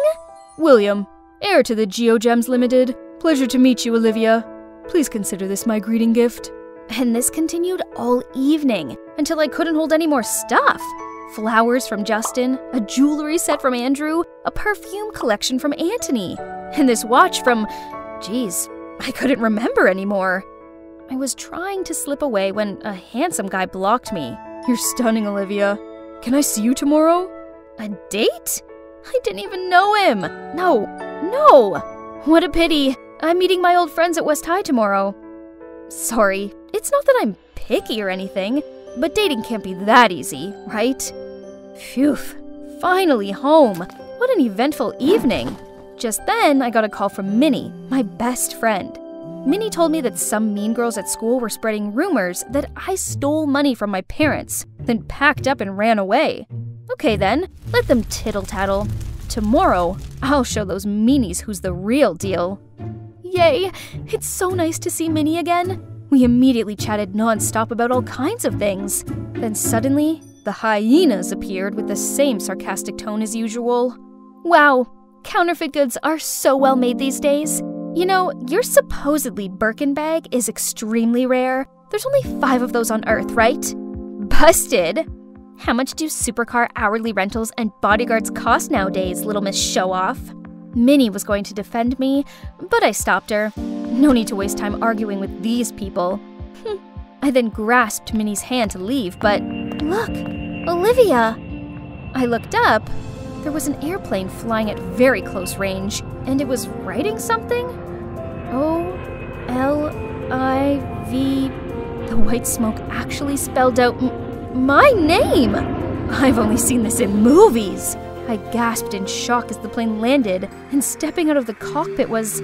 William, heir to the GeoGems Limited. Pleasure to meet you, Olivia. Please consider this my greeting gift. And this continued all evening until I couldn't hold any more stuff flowers from Justin, a jewelry set from Andrew, a perfume collection from Anthony, and this watch from. Geez, I couldn't remember anymore. I was trying to slip away when a handsome guy blocked me. You're stunning, Olivia. Can I see you tomorrow? A date? I didn't even know him. No, no. What a pity. I'm meeting my old friends at West High tomorrow. Sorry, it's not that I'm picky or anything, but dating can't be that easy, right? Phew, finally home. What an eventful evening. Just then, I got a call from Minnie, my best friend. Minnie told me that some mean girls at school were spreading rumors that I stole money from my parents, then packed up and ran away. Okay then, let them tittle tattle. Tomorrow, I'll show those meanies who's the real deal. Yay! It's so nice to see Minnie again. We immediately chatted nonstop about all kinds of things. Then suddenly, the hyenas appeared with the same sarcastic tone as usual. Wow, counterfeit goods are so well made these days. You know, your supposedly Birkin bag is extremely rare. There's only five of those on Earth, right? Busted! How much do supercar hourly rentals and bodyguards cost nowadays, little Miss Show Off? Minnie was going to defend me, but I stopped her. No need to waste time arguing with these people. Hmm. I then grasped Minnie's hand to leave, but look, Olivia! I looked up. There was an airplane flying at very close range, and it was writing something? O L I V. The white smoke actually spelled out my name! I've only seen this in movies. I gasped in shock as the plane landed, and stepping out of the cockpit was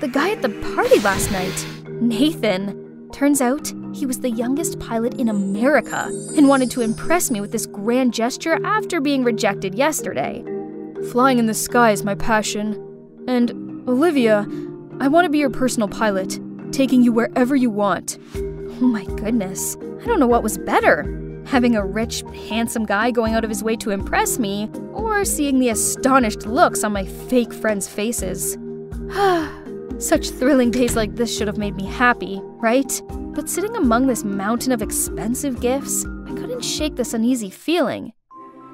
the guy at the party last night, Nathan. Turns out, he was the youngest pilot in America and wanted to impress me with this grand gesture after being rejected yesterday. Flying in the sky is my passion. And, Olivia, I want to be your personal pilot, taking you wherever you want. Oh my goodness, I don't know what was better having a rich, handsome guy going out of his way to impress me, or seeing the astonished looks on my fake friends' faces. Such thrilling days like this should have made me happy, right? But sitting among this mountain of expensive gifts, I couldn't shake this uneasy feeling.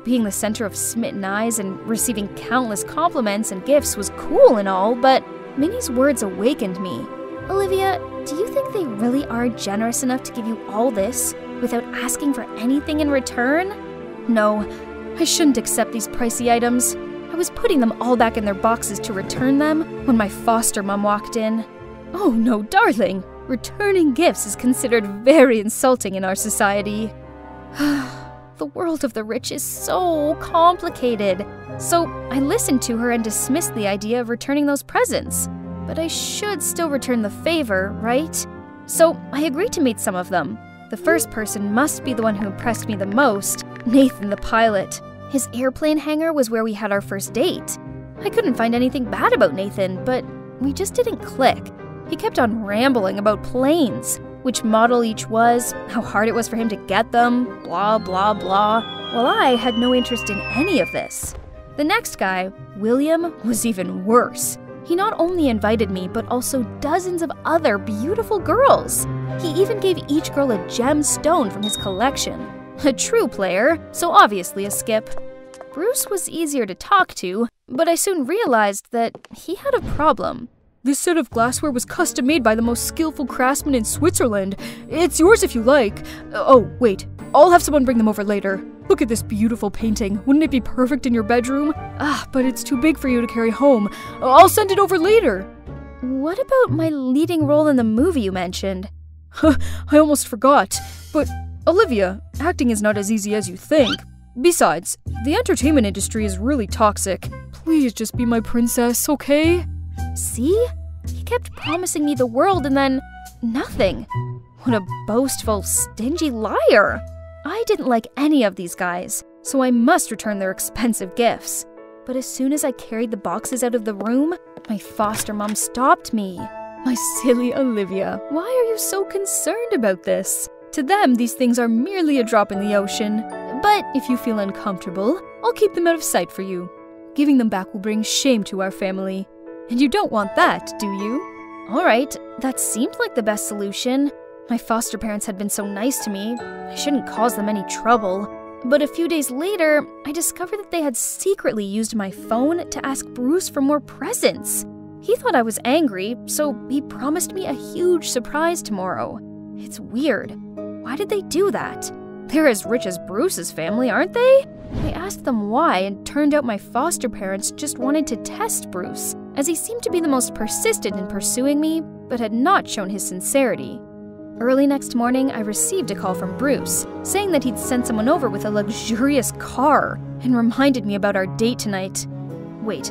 Being the center of smitten eyes and receiving countless compliments and gifts was cool and all, but Minnie's words awakened me. Olivia, do you think they really are generous enough to give you all this without asking for anything in return? No, I shouldn't accept these pricey items. I was putting them all back in their boxes to return them when my foster mom walked in. Oh no, darling! Returning gifts is considered very insulting in our society. the world of the rich is so complicated. So I listened to her and dismissed the idea of returning those presents. But I should still return the favor, right? So I agreed to meet some of them. The first person must be the one who impressed me the most Nathan the pilot. His airplane hangar was where we had our first date. I couldn't find anything bad about Nathan, but we just didn't click. He kept on rambling about planes, which model each was, how hard it was for him to get them, blah, blah, blah. While I had no interest in any of this. The next guy, William, was even worse. He not only invited me, but also dozens of other beautiful girls. He even gave each girl a gemstone from his collection. A true player, so obviously a skip. Bruce was easier to talk to, but I soon realized that he had a problem. This set of glassware was custom made by the most skillful craftsman in Switzerland. It's yours if you like. Oh, wait. I'll have someone bring them over later. Look at this beautiful painting. Wouldn't it be perfect in your bedroom? Ah, but it's too big for you to carry home. I'll send it over later. What about my leading role in the movie you mentioned? Huh, I almost forgot. But, Olivia, acting is not as easy as you think. Besides, the entertainment industry is really toxic. Please just be my princess, okay? See? He kept promising me the world and then nothing. What a boastful, stingy liar! I didn't like any of these guys, so I must return their expensive gifts. But as soon as I carried the boxes out of the room, my foster mom stopped me. My silly Olivia, why are you so concerned about this? To them, these things are merely a drop in the ocean. But if you feel uncomfortable, I'll keep them out of sight for you. Giving them back will bring shame to our family. And you don't want that, do you? Alright, that seemed like the best solution. My foster parents had been so nice to me, I shouldn't cause them any trouble. But a few days later, I discovered that they had secretly used my phone to ask Bruce for more presents. He thought I was angry, so he promised me a huge surprise tomorrow. It's weird. Why did they do that? They're as rich as Bruce's family, aren't they? I asked them why, and turned out my foster parents just wanted to test Bruce, as he seemed to be the most persistent in pursuing me, but had not shown his sincerity. Early next morning, I received a call from Bruce, saying that he'd sent someone over with a luxurious car and reminded me about our date tonight. Wait,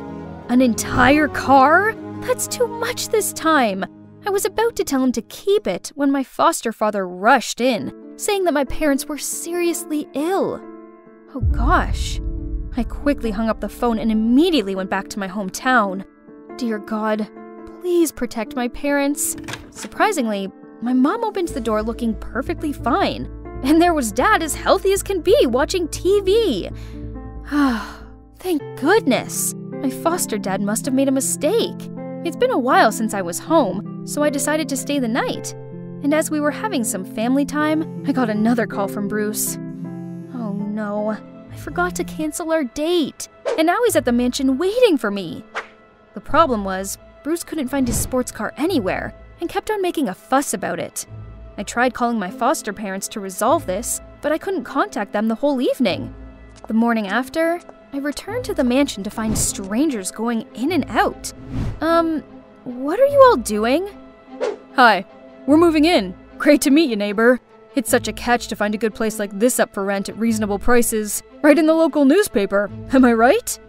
an entire car? That's too much this time! I was about to tell him to keep it when my foster father rushed in, saying that my parents were seriously ill. Oh gosh. I quickly hung up the phone and immediately went back to my hometown. Dear God, please protect my parents. Surprisingly, my mom opened the door looking perfectly fine, and there was dad as healthy as can be watching TV. Ah, thank goodness. My foster dad must have made a mistake. It's been a while since I was home, so I decided to stay the night. And as we were having some family time, I got another call from Bruce. Oh no, I forgot to cancel our date, and now he's at the mansion waiting for me. The problem was, Bruce couldn't find his sports car anywhere and kept on making a fuss about it. I tried calling my foster parents to resolve this, but I couldn't contact them the whole evening. The morning after, I returned to the mansion to find strangers going in and out. Um, what are you all doing? Hi, we're moving in. Great to meet you, neighbor. It's such a catch to find a good place like this up for rent at reasonable prices, right in the local newspaper. Am I right?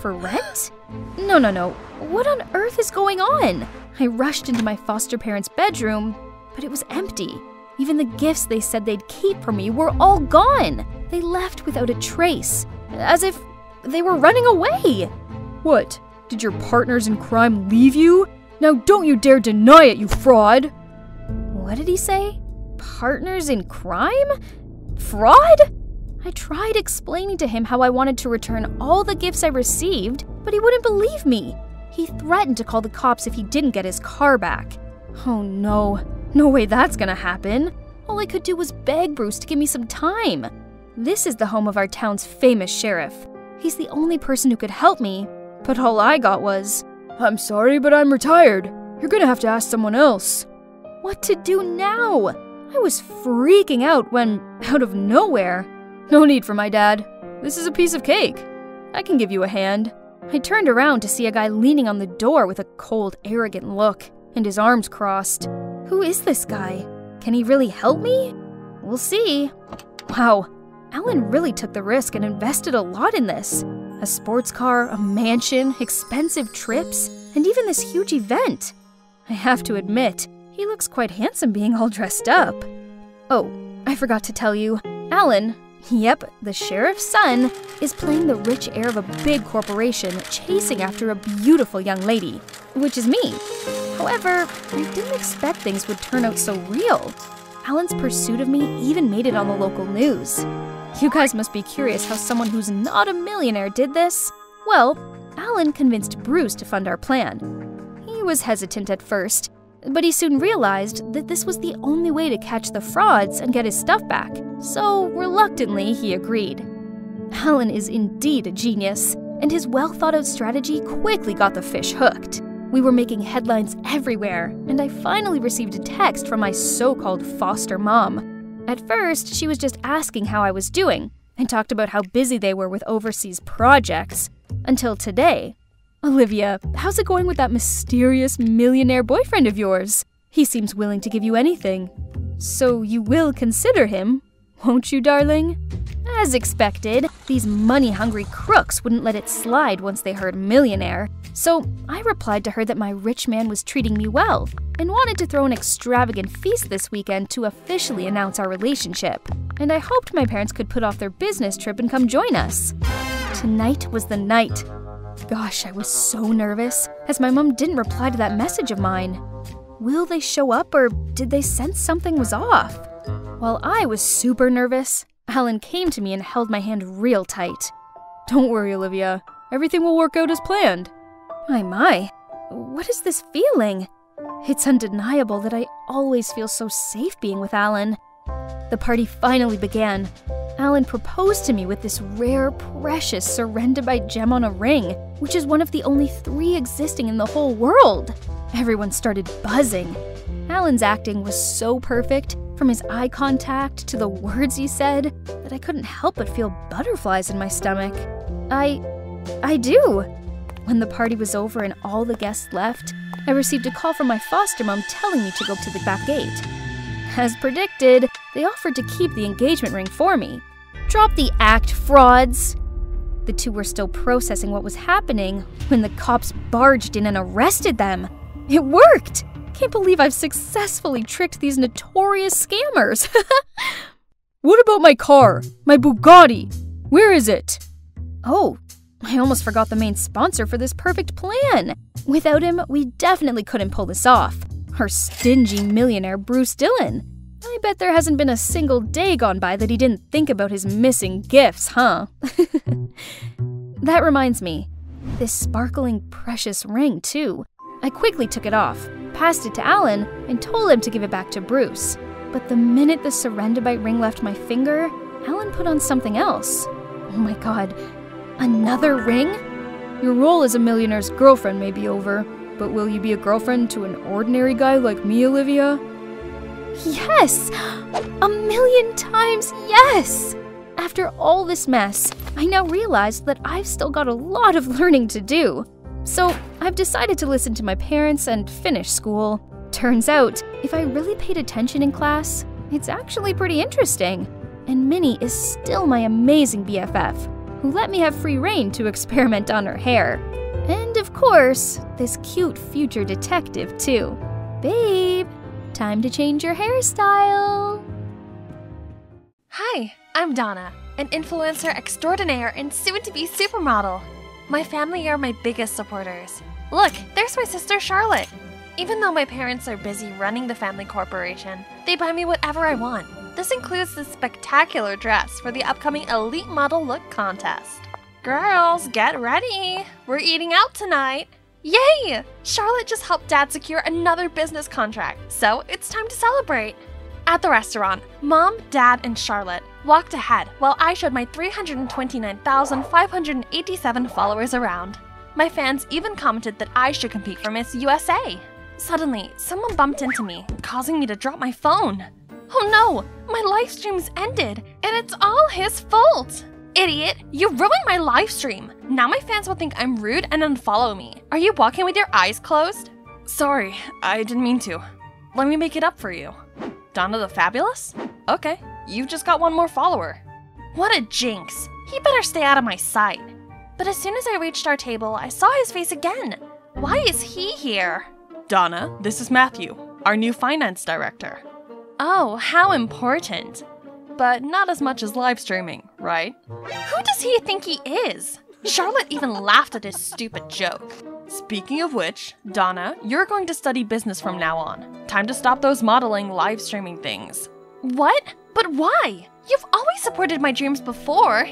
For rent? No, no, no. What on earth is going on? I rushed into my foster parents' bedroom, but it was empty. Even the gifts they said they'd keep for me were all gone. They left without a trace, as if they were running away. What? Did your partners in crime leave you? Now don't you dare deny it, you fraud! What did he say? Partners in crime? Fraud? I tried explaining to him how I wanted to return all the gifts I received, but he wouldn't believe me. He threatened to call the cops if he didn't get his car back. Oh no, no way that's gonna happen. All I could do was beg Bruce to give me some time. This is the home of our town's famous sheriff. He's the only person who could help me, but all I got was, I'm sorry, but I'm retired. You're gonna have to ask someone else. What to do now? I was freaking out when, out of nowhere, No need for my dad. This is a piece of cake. I can give you a hand. I turned around to see a guy leaning on the door with a cold, arrogant look and his arms crossed. Who is this guy? Can he really help me? We'll see. Wow, Alan really took the risk and invested a lot in this a sports car, a mansion, expensive trips, and even this huge event. I have to admit, he looks quite handsome being all dressed up. Oh, I forgot to tell you, Alan, Yep, the sheriff's son is playing the rich heir of a big corporation chasing after a beautiful young lady, which is me. However, I didn't expect things would turn out so real. Alan's pursuit of me even made it on the local news. You guys must be curious how someone who's not a millionaire did this. Well, Alan convinced Bruce to fund our plan. He was hesitant at first, but he soon realized that this was the only way to catch the frauds and get his stuff back, so reluctantly he agreed. Alan is indeed a genius, and his well thought out strategy quickly got the fish hooked. We were making headlines everywhere, and I finally received a text from my so called foster mom. At first, she was just asking how I was doing and talked about how busy they were with overseas projects. Until today, Olivia, how's it going with that mysterious millionaire boyfriend of yours? He seems willing to give you anything. So you will consider him, won't you, darling? As expected, these money hungry crooks wouldn't let it slide once they heard millionaire. So I replied to her that my rich man was treating me well and wanted to throw an extravagant feast this weekend to officially announce our relationship. And I hoped my parents could put off their business trip and come join us. Tonight was the night. Gosh, I was so nervous, as my mom didn't reply to that message of mine. Will they show up, or did they sense something was off? While I was super nervous, Alan came to me and held my hand real tight. Don't worry, Olivia. Everything will work out as planned. My, my. What is this feeling? It's undeniable that I always feel so safe being with Alan. The party finally began, Alan proposed to me with this rare, precious Serendibite gem on a ring, which is one of the only three existing in the whole world. Everyone started buzzing. Alan's acting was so perfect, from his eye contact to the words he said, that I couldn't help but feel butterflies in my stomach. I. I do. When the party was over and all the guests left, I received a call from my foster mom telling me to go to the back gate. As predicted, they offered to keep the engagement ring for me. Drop the act, frauds! The two were still processing what was happening when the cops barged in and arrested them. It worked! Can't believe I've successfully tricked these notorious scammers. what about my car? My Bugatti? Where is it? Oh, I almost forgot the main sponsor for this perfect plan. Without him, we definitely couldn't pull this off. Our stingy millionaire Bruce Dillon. I bet there hasn't been a single day gone by that he didn't think about his missing gifts, huh? that reminds me. This sparkling, precious ring, too. I quickly took it off, passed it to Alan, and told him to give it back to Bruce. But the minute the Serendibite ring left my finger, Alan put on something else. Oh my god, another ring? Your role as a millionaire's girlfriend may be over, but will you be a girlfriend to an ordinary guy like me, Olivia? Yes! A million times yes! After all this mess, I now realize that I've still got a lot of learning to do. So I've decided to listen to my parents and finish school. Turns out, if I really paid attention in class, it's actually pretty interesting. And Minnie is still my amazing BFF, who let me have free rein to experiment on her hair. And of course, this cute future detective, too. Babe, time to change your hairstyle. Hi, I'm Donna, an influencer extraordinaire and soon to be supermodel. My family are my biggest supporters. Look, there's my sister Charlotte. Even though my parents are busy running the family corporation, they buy me whatever I want. This includes this spectacular dress for the upcoming Elite Model Look contest. Girls, get ready! We're eating out tonight! Yay! Charlotte just helped Dad secure another business contract, so it's time to celebrate. At the restaurant, Mom, Dad, and Charlotte walked ahead while I showed my 329,587 followers around. My fans even commented that I should compete for Miss USA. Suddenly, someone bumped into me, causing me to drop my phone. Oh no, my live stream's ended, and it's all his fault! Idiot! You ruined my live stream! Now my fans will think I'm rude and unfollow me. Are you walking with your eyes closed? Sorry, I didn't mean to. Let me make it up for you. Donna the Fabulous? Okay, you've just got one more follower. What a jinx! He better stay out of my sight. But as soon as I reached our table, I saw his face again. Why is he here? Donna, this is Matthew, our new finance director. Oh, how important. But not as much as live streaming, right? Who does he think he is? Charlotte even laughed at his stupid joke. Speaking of which, Donna, you're going to study business from now on. Time to stop those modeling, live streaming things. What? But why? You've always supported my dreams before.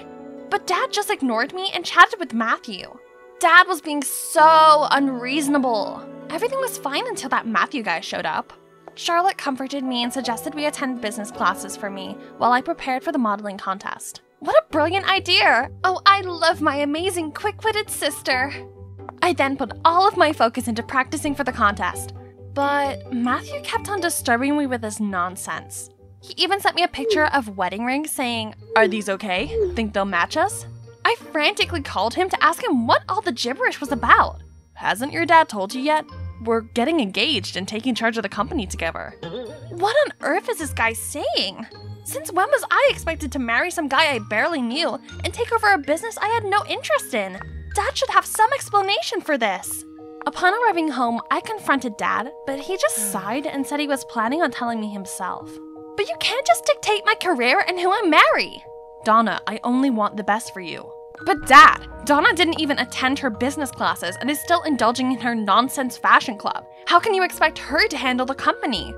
But Dad just ignored me and chatted with Matthew. Dad was being so unreasonable. Everything was fine until that Matthew guy showed up. Charlotte comforted me and suggested we attend business classes for me while I prepared for the modeling contest. What a brilliant idea! Oh, I love my amazing quick witted sister. I then put all of my focus into practicing for the contest. But Matthew kept on disturbing me with his nonsense. He even sent me a picture of wedding rings saying, Are these okay? Think they'll match us? I frantically called him to ask him what all the gibberish was about. Hasn't your dad told you yet? We're getting engaged and taking charge of the company together. What on earth is this guy saying? Since when was I expected to marry some guy I barely knew and take over a business I had no interest in? Dad should have some explanation for this. Upon arriving home, I confronted Dad, but he just hmm. sighed and said he was planning on telling me himself. But you can't just dictate my career and who I marry. Donna, I only want the best for you. But Dad, Donna didn't even attend her business classes and is still indulging in her nonsense fashion club. How can you expect her to handle the company?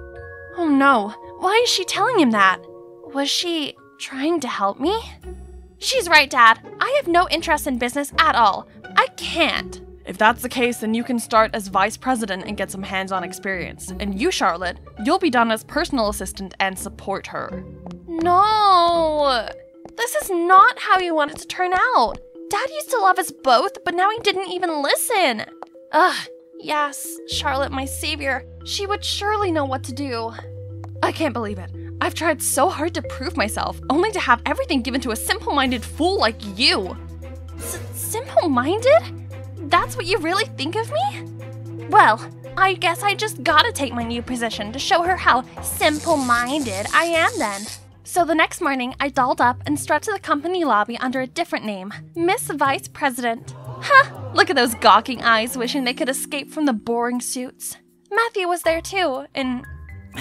Oh no, why is she telling him that? Was she trying to help me? She's right, Dad. I have no interest in business at all. I can't. If that's the case, then you can start as vice president and get some hands on experience. And you, Charlotte, you'll be Donna's personal assistant and support her. No! This is not how you want it to turn out. Dad used to love us both, but now he didn't even listen. Ugh, yes, Charlotte, my savior. She would surely know what to do. I can't believe it. I've tried so hard to prove myself, only to have everything given to a simple minded fool like you. S- simple minded? That's what you really think of me? Well, I guess I just gotta take my new position to show her how simple minded I am then. So the next morning, I dolled up and strutted to the company lobby under a different name Miss Vice President. Ha! Look at those gawking eyes wishing they could escape from the boring suits. Matthew was there too, and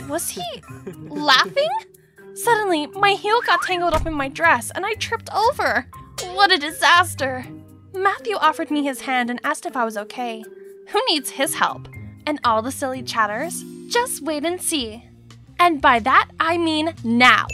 was he laughing? Suddenly, my heel got tangled up in my dress and I tripped over. What a disaster! Matthew offered me his hand and asked if I was okay. Who needs his help? And all the silly chatters? Just wait and see. And by that, I mean now.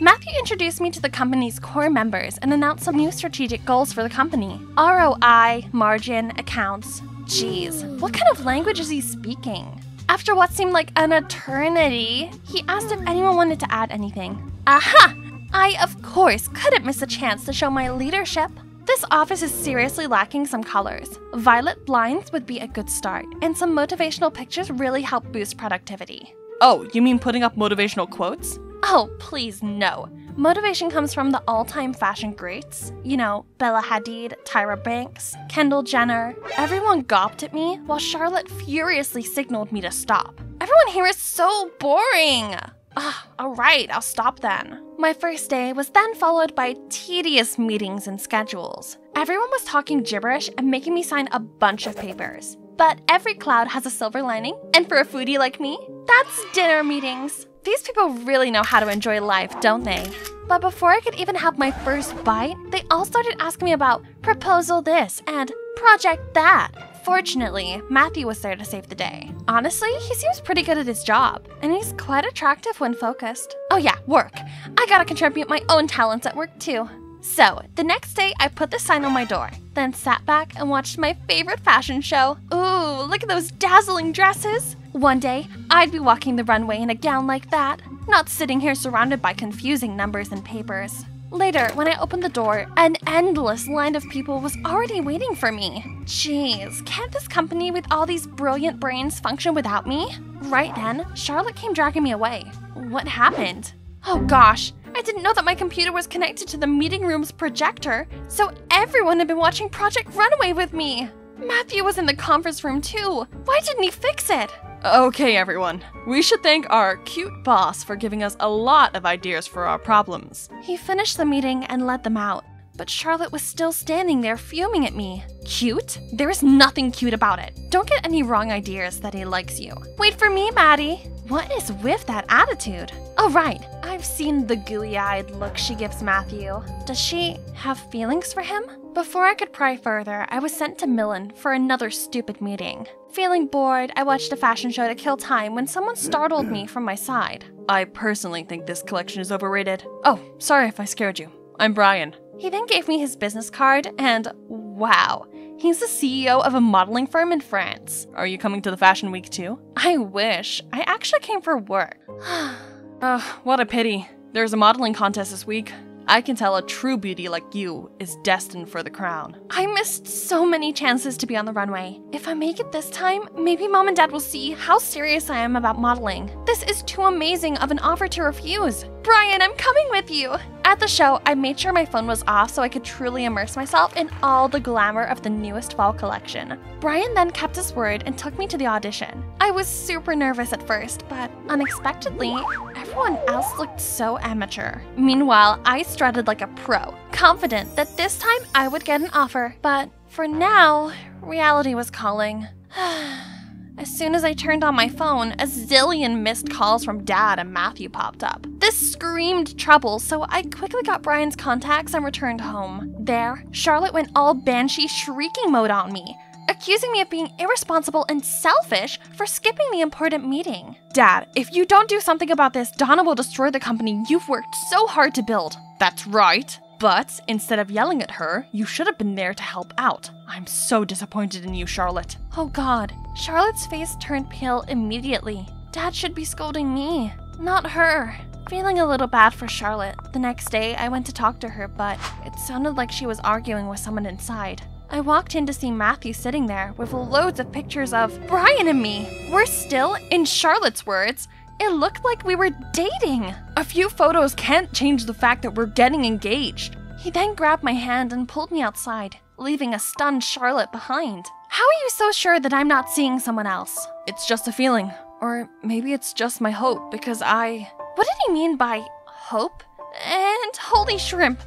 Matthew introduced me to the company's core members and announced some new strategic goals for the company ROI, margin, accounts. Jeez, what kind of language is he speaking? After what seemed like an eternity, he asked if anyone wanted to add anything. Aha! I, of course, couldn't miss a chance to show my leadership. This office is seriously lacking some colors. Violet blinds would be a good start, and some motivational pictures really help boost productivity. Oh, you mean putting up motivational quotes? Oh, please, no. Motivation comes from the all time fashion greats. You know, Bella Hadid, Tyra Banks, Kendall Jenner. Everyone gawped at me while Charlotte furiously signaled me to stop. Everyone here is so boring. Ah, alright, I'll stop then. My first day was then followed by tedious meetings and schedules. Everyone was talking gibberish and making me sign a bunch of papers. But every cloud has a silver lining, and for a foodie like me, that's dinner meetings. These people really know how to enjoy life, don't they? But before I could even have my first bite, they all started asking me about proposal this and project that. Fortunately, Matthew was there to save the day. Honestly, he seems pretty good at his job, and he's quite attractive when focused. Oh, yeah, work. I gotta contribute my own talents at work too. So, the next day, I put the sign on my door, then sat back and watched my favorite fashion show. Ooh, look at those dazzling dresses! One day, I'd be walking the runway in a gown like that, not sitting here surrounded by confusing numbers and papers. Later, when I opened the door, an endless line of people was already waiting for me. Jeez, can't this company with all these brilliant brains function without me? Right then, Charlotte came dragging me away. What happened? Oh gosh, I didn't know that my computer was connected to the meeting room's projector, so everyone had been watching Project Runway with me. Matthew was in the conference room too. Why didn't he fix it? Okay, everyone. We should thank our cute boss for giving us a lot of ideas for our problems. He finished the meeting and led them out. But Charlotte was still standing there fuming at me. Cute? There is nothing cute about it. Don't get any wrong ideas that he likes you. Wait for me, Maddie. What is with that attitude? Oh, right. I've seen the gooey eyed look she gives Matthew. Does she have feelings for him? Before I could pry further, I was sent to Milan for another stupid meeting. Feeling bored, I watched a fashion show to kill time when someone startled me from my side. I personally think this collection is overrated. Oh, sorry if I scared you. I'm Brian. He then gave me his business card, and wow, he's the CEO of a modeling firm in France. Are you coming to the Fashion Week too? I wish. I actually came for work. Ugh, what a pity. There's a modeling contest this week. I can tell a true beauty like you is destined for the crown. I missed so many chances to be on the runway. If I make it this time, maybe mom and dad will see how serious I am about modeling. This is too amazing of an offer to refuse. Brian, I'm coming with you. At the show, I made sure my phone was off so I could truly immerse myself in all the glamour of the newest fall collection. Brian then kept his word and took me to the audition. I was super nervous at first, but unexpectedly, everyone else looked so amateur. Meanwhile, I strutted like a pro, confident that this time I would get an offer. But for now, reality was calling. As soon as I turned on my phone, a zillion missed calls from Dad and Matthew popped up. This screamed trouble, so I quickly got Brian's contacts and returned home. There, Charlotte went all banshee shrieking mode on me, accusing me of being irresponsible and selfish for skipping the important meeting. Dad, if you don't do something about this, Donna will destroy the company you've worked so hard to build. That's right. But instead of yelling at her, you should have been there to help out. I'm so disappointed in you, Charlotte. Oh god. Charlotte's face turned pale immediately. Dad should be scolding me, not her. Feeling a little bad for Charlotte, the next day I went to talk to her, but it sounded like she was arguing with someone inside. I walked in to see Matthew sitting there with loads of pictures of Brian and me. We're still, in Charlotte's words, it looked like we were dating. A few photos can't change the fact that we're getting engaged. He then grabbed my hand and pulled me outside, leaving a stunned Charlotte behind. How are you so sure that I'm not seeing someone else? It's just a feeling. Or maybe it's just my hope because I. What did he mean by hope? And holy shrimp,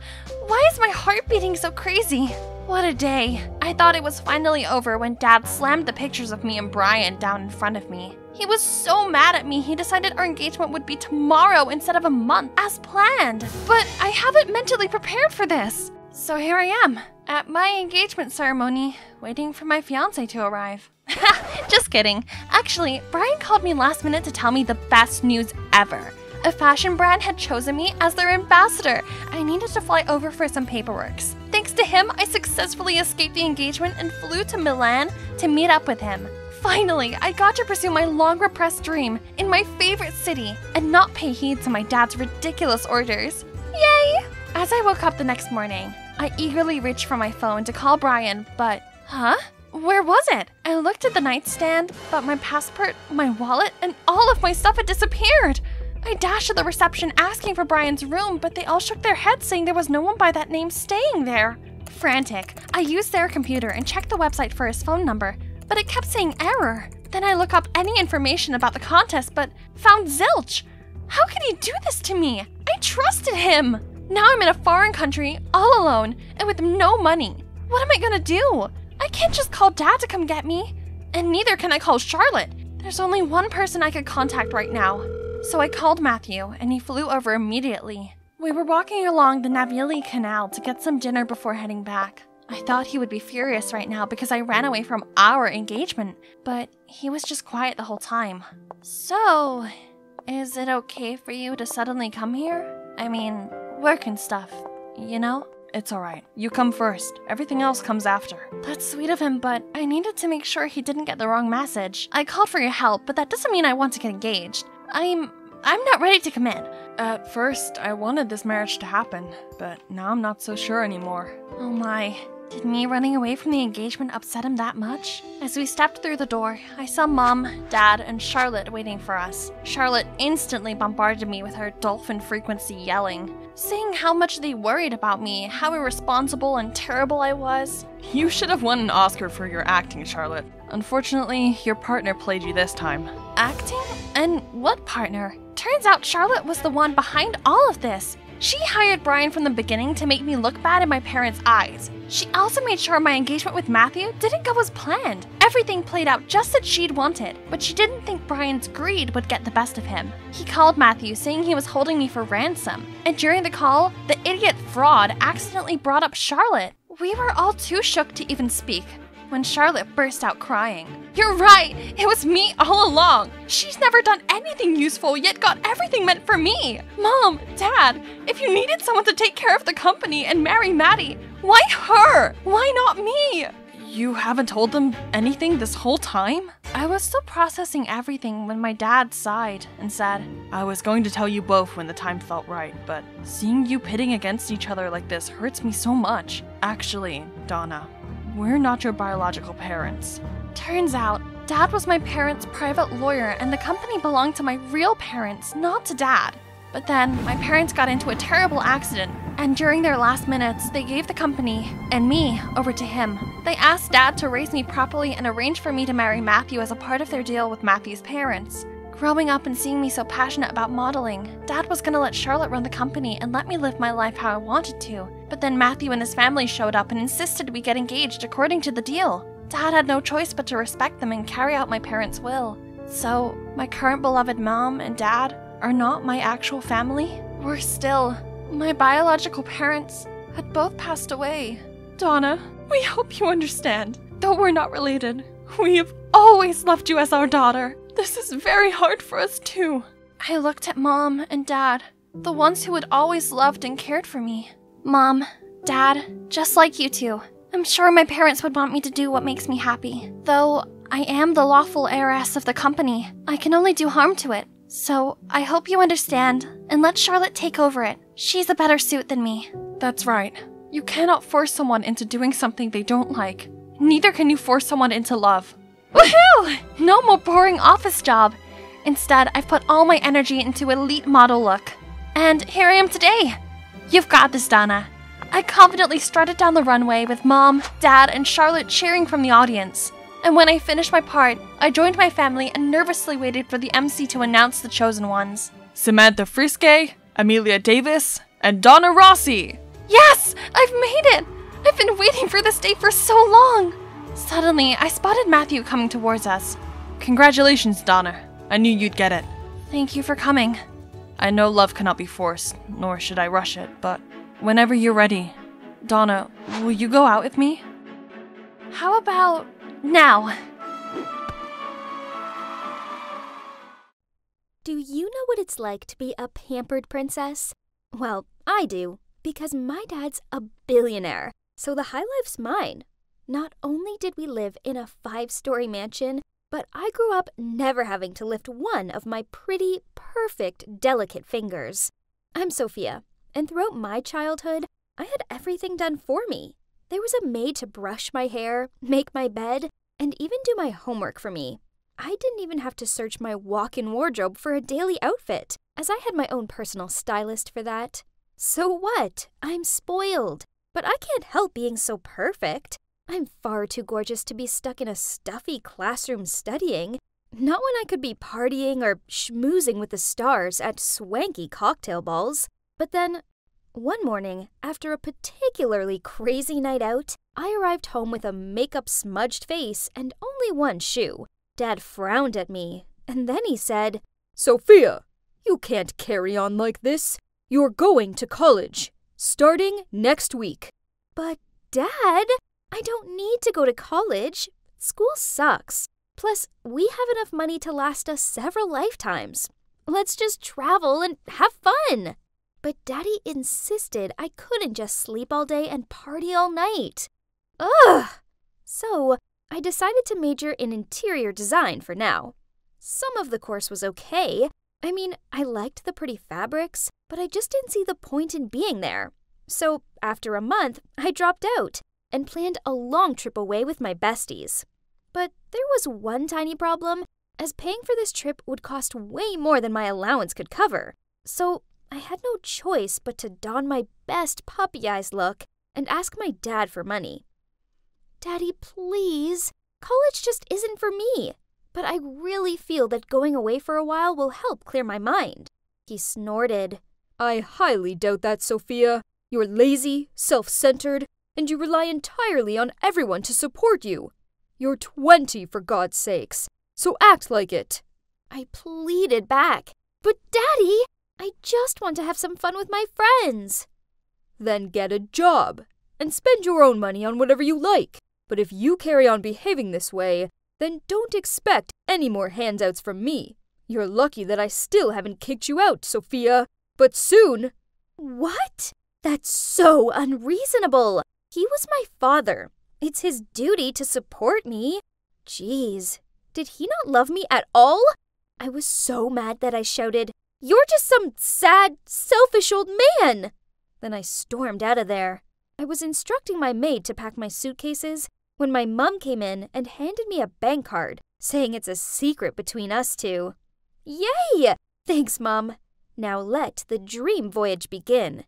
why is my heart beating so crazy? What a day. I thought it was finally over when Dad slammed the pictures of me and Brian down in front of me. He was so mad at me, he decided our engagement would be tomorrow instead of a month, as planned. But I haven't mentally prepared for this. So here I am, at my engagement ceremony, waiting for my fiance to arrive. Just kidding. Actually, Brian called me last minute to tell me the best news ever. A fashion brand had chosen me as their ambassador. I needed to fly over for some paperworks. Thanks to him, I successfully escaped the engagement and flew to Milan to meet up with him. Finally, I got to pursue my long repressed dream in my favorite city and not pay heed to my dad's ridiculous orders. Yay! As I woke up the next morning, I eagerly reached for my phone to call Brian, but, huh? Where was it? I looked at the nightstand, but my passport, my wallet, and all of my stuff had disappeared. I dashed to the reception asking for Brian's room, but they all shook their heads saying there was no one by that name staying there. Frantic, I used their computer and checked the website for his phone number, but it kept saying error. Then I look up any information about the contest, but found zilch. How could he do this to me? I trusted him. Now I'm in a foreign country, all alone, and with no money. What am I gonna do? I can't just call dad to come get me. And neither can I call Charlotte. There's only one person I could contact right now. So I called Matthew, and he flew over immediately. We were walking along the Navigli Canal to get some dinner before heading back. I thought he would be furious right now because I ran away from our engagement, but he was just quiet the whole time. So, is it okay for you to suddenly come here? I mean, work and stuff, you know? It's alright. You come first. Everything else comes after. That's sweet of him, but I needed to make sure he didn't get the wrong message. I called for your help, but that doesn't mean I want to get engaged. I'm. I'm not ready to commit. At first, I wanted this marriage to happen, but now I'm not so sure anymore. Oh my. Did me running away from the engagement upset him that much? As we stepped through the door, I saw Mom, Dad, and Charlotte waiting for us. Charlotte instantly bombarded me with her dolphin frequency yelling, saying how much they worried about me, how irresponsible and terrible I was. You should have won an Oscar for your acting, Charlotte. Unfortunately, your partner played you this time. Acting? And what partner? Turns out Charlotte was the one behind all of this. She hired Brian from the beginning to make me look bad in my parents' eyes. She also made sure my engagement with Matthew didn't go as planned. Everything played out just as she'd wanted, but she didn't think Brian's greed would get the best of him. He called Matthew saying he was holding me for ransom, and during the call, the idiot fraud accidentally brought up Charlotte. We were all too shook to even speak when Charlotte burst out crying. You're right, it was me all along. She's never done anything useful, yet got everything meant for me. Mom, Dad, if you needed someone to take care of the company and marry Maddie, why her? Why not me? You haven't told them anything this whole time? I was still processing everything when my dad sighed and said, I was going to tell you both when the time felt right, but seeing you pitting against each other like this hurts me so much. Actually, Donna, we're not your biological parents. Turns out, Dad was my parents' private lawyer, and the company belonged to my real parents, not to Dad. But then, my parents got into a terrible accident, and during their last minutes, they gave the company and me over to him. They asked Dad to raise me properly and arrange for me to marry Matthew as a part of their deal with Matthew's parents. Growing up and seeing me so passionate about modeling, Dad was gonna let Charlotte run the company and let me live my life how I wanted to. But then Matthew and his family showed up and insisted we get engaged according to the deal. Dad had no choice but to respect them and carry out my parents' will. So, my current beloved mom and dad are not my actual family? Worse still, my biological parents had both passed away. Donna, we hope you understand. Though we're not related, we have always loved you as our daughter. This is very hard for us too. I looked at Mom and Dad, the ones who had always loved and cared for me. Mom, Dad, just like you two, I'm sure my parents would want me to do what makes me happy. Though I am the lawful heiress of the company, I can only do harm to it. So I hope you understand and let Charlotte take over it. She's a better suit than me. That's right. You cannot force someone into doing something they don't like. Neither can you force someone into love. Woohoo! No more boring office job. Instead, I've put all my energy into elite model look. And here I am today. You've got this, Donna. I confidently strutted down the runway with mom, dad, and Charlotte cheering from the audience. And when I finished my part, I joined my family and nervously waited for the MC to announce the chosen ones. Samantha Friske, Amelia Davis, and Donna Rossi! Yes! I've made it! I've been waiting for this day for so long! Suddenly, I spotted Matthew coming towards us. Congratulations, Donna. I knew you'd get it. Thank you for coming. I know love cannot be forced, nor should I rush it, but whenever you're ready, Donna, will you go out with me? How about now? Do you know what it's like to be a pampered princess? Well, I do, because my dad's a billionaire, so the high life's mine. Not only did we live in a five story mansion, but I grew up never having to lift one of my pretty, perfect, delicate fingers. I'm Sophia, and throughout my childhood, I had everything done for me. There was a maid to brush my hair, make my bed, and even do my homework for me. I didn't even have to search my walk in wardrobe for a daily outfit, as I had my own personal stylist for that. So what? I'm spoiled. But I can't help being so perfect. I'm far too gorgeous to be stuck in a stuffy classroom studying. Not when I could be partying or schmoozing with the stars at swanky cocktail balls. But then, one morning, after a particularly crazy night out, I arrived home with a makeup smudged face and only one shoe. Dad frowned at me, and then he said, Sophia, you can't carry on like this. You're going to college, starting next week. But, Dad, I don't need to go to college. School sucks. Plus, we have enough money to last us several lifetimes. Let's just travel and have fun. But Daddy insisted I couldn't just sleep all day and party all night. Ugh! So, I decided to major in interior design for now. Some of the course was okay. I mean, I liked the pretty fabrics, but I just didn't see the point in being there. So, after a month, I dropped out and planned a long trip away with my besties. But there was one tiny problem, as paying for this trip would cost way more than my allowance could cover. So I had no choice but to don my best puppy eyes look and ask my dad for money. Daddy, please. College just isn't for me. But I really feel that going away for a while will help clear my mind. He snorted. I highly doubt that, Sophia. You're lazy, self centered, and you rely entirely on everyone to support you. You're twenty, for God's sakes, so act like it. I pleaded back. But, Daddy, I just want to have some fun with my friends. Then get a job and spend your own money on whatever you like. But if you carry on behaving this way, then don't expect any more handouts from me. You're lucky that I still haven't kicked you out, Sophia. But soon. What? That's so unreasonable. He was my father. It's his duty to support me. Jeez, did he not love me at all? I was so mad that I shouted, You're just some sad, selfish old man! Then I stormed out of there. I was instructing my maid to pack my suitcases when my mum came in and handed me a bank card, saying it's a secret between us two. Yay! Thanks, Mum. Now let the dream voyage begin.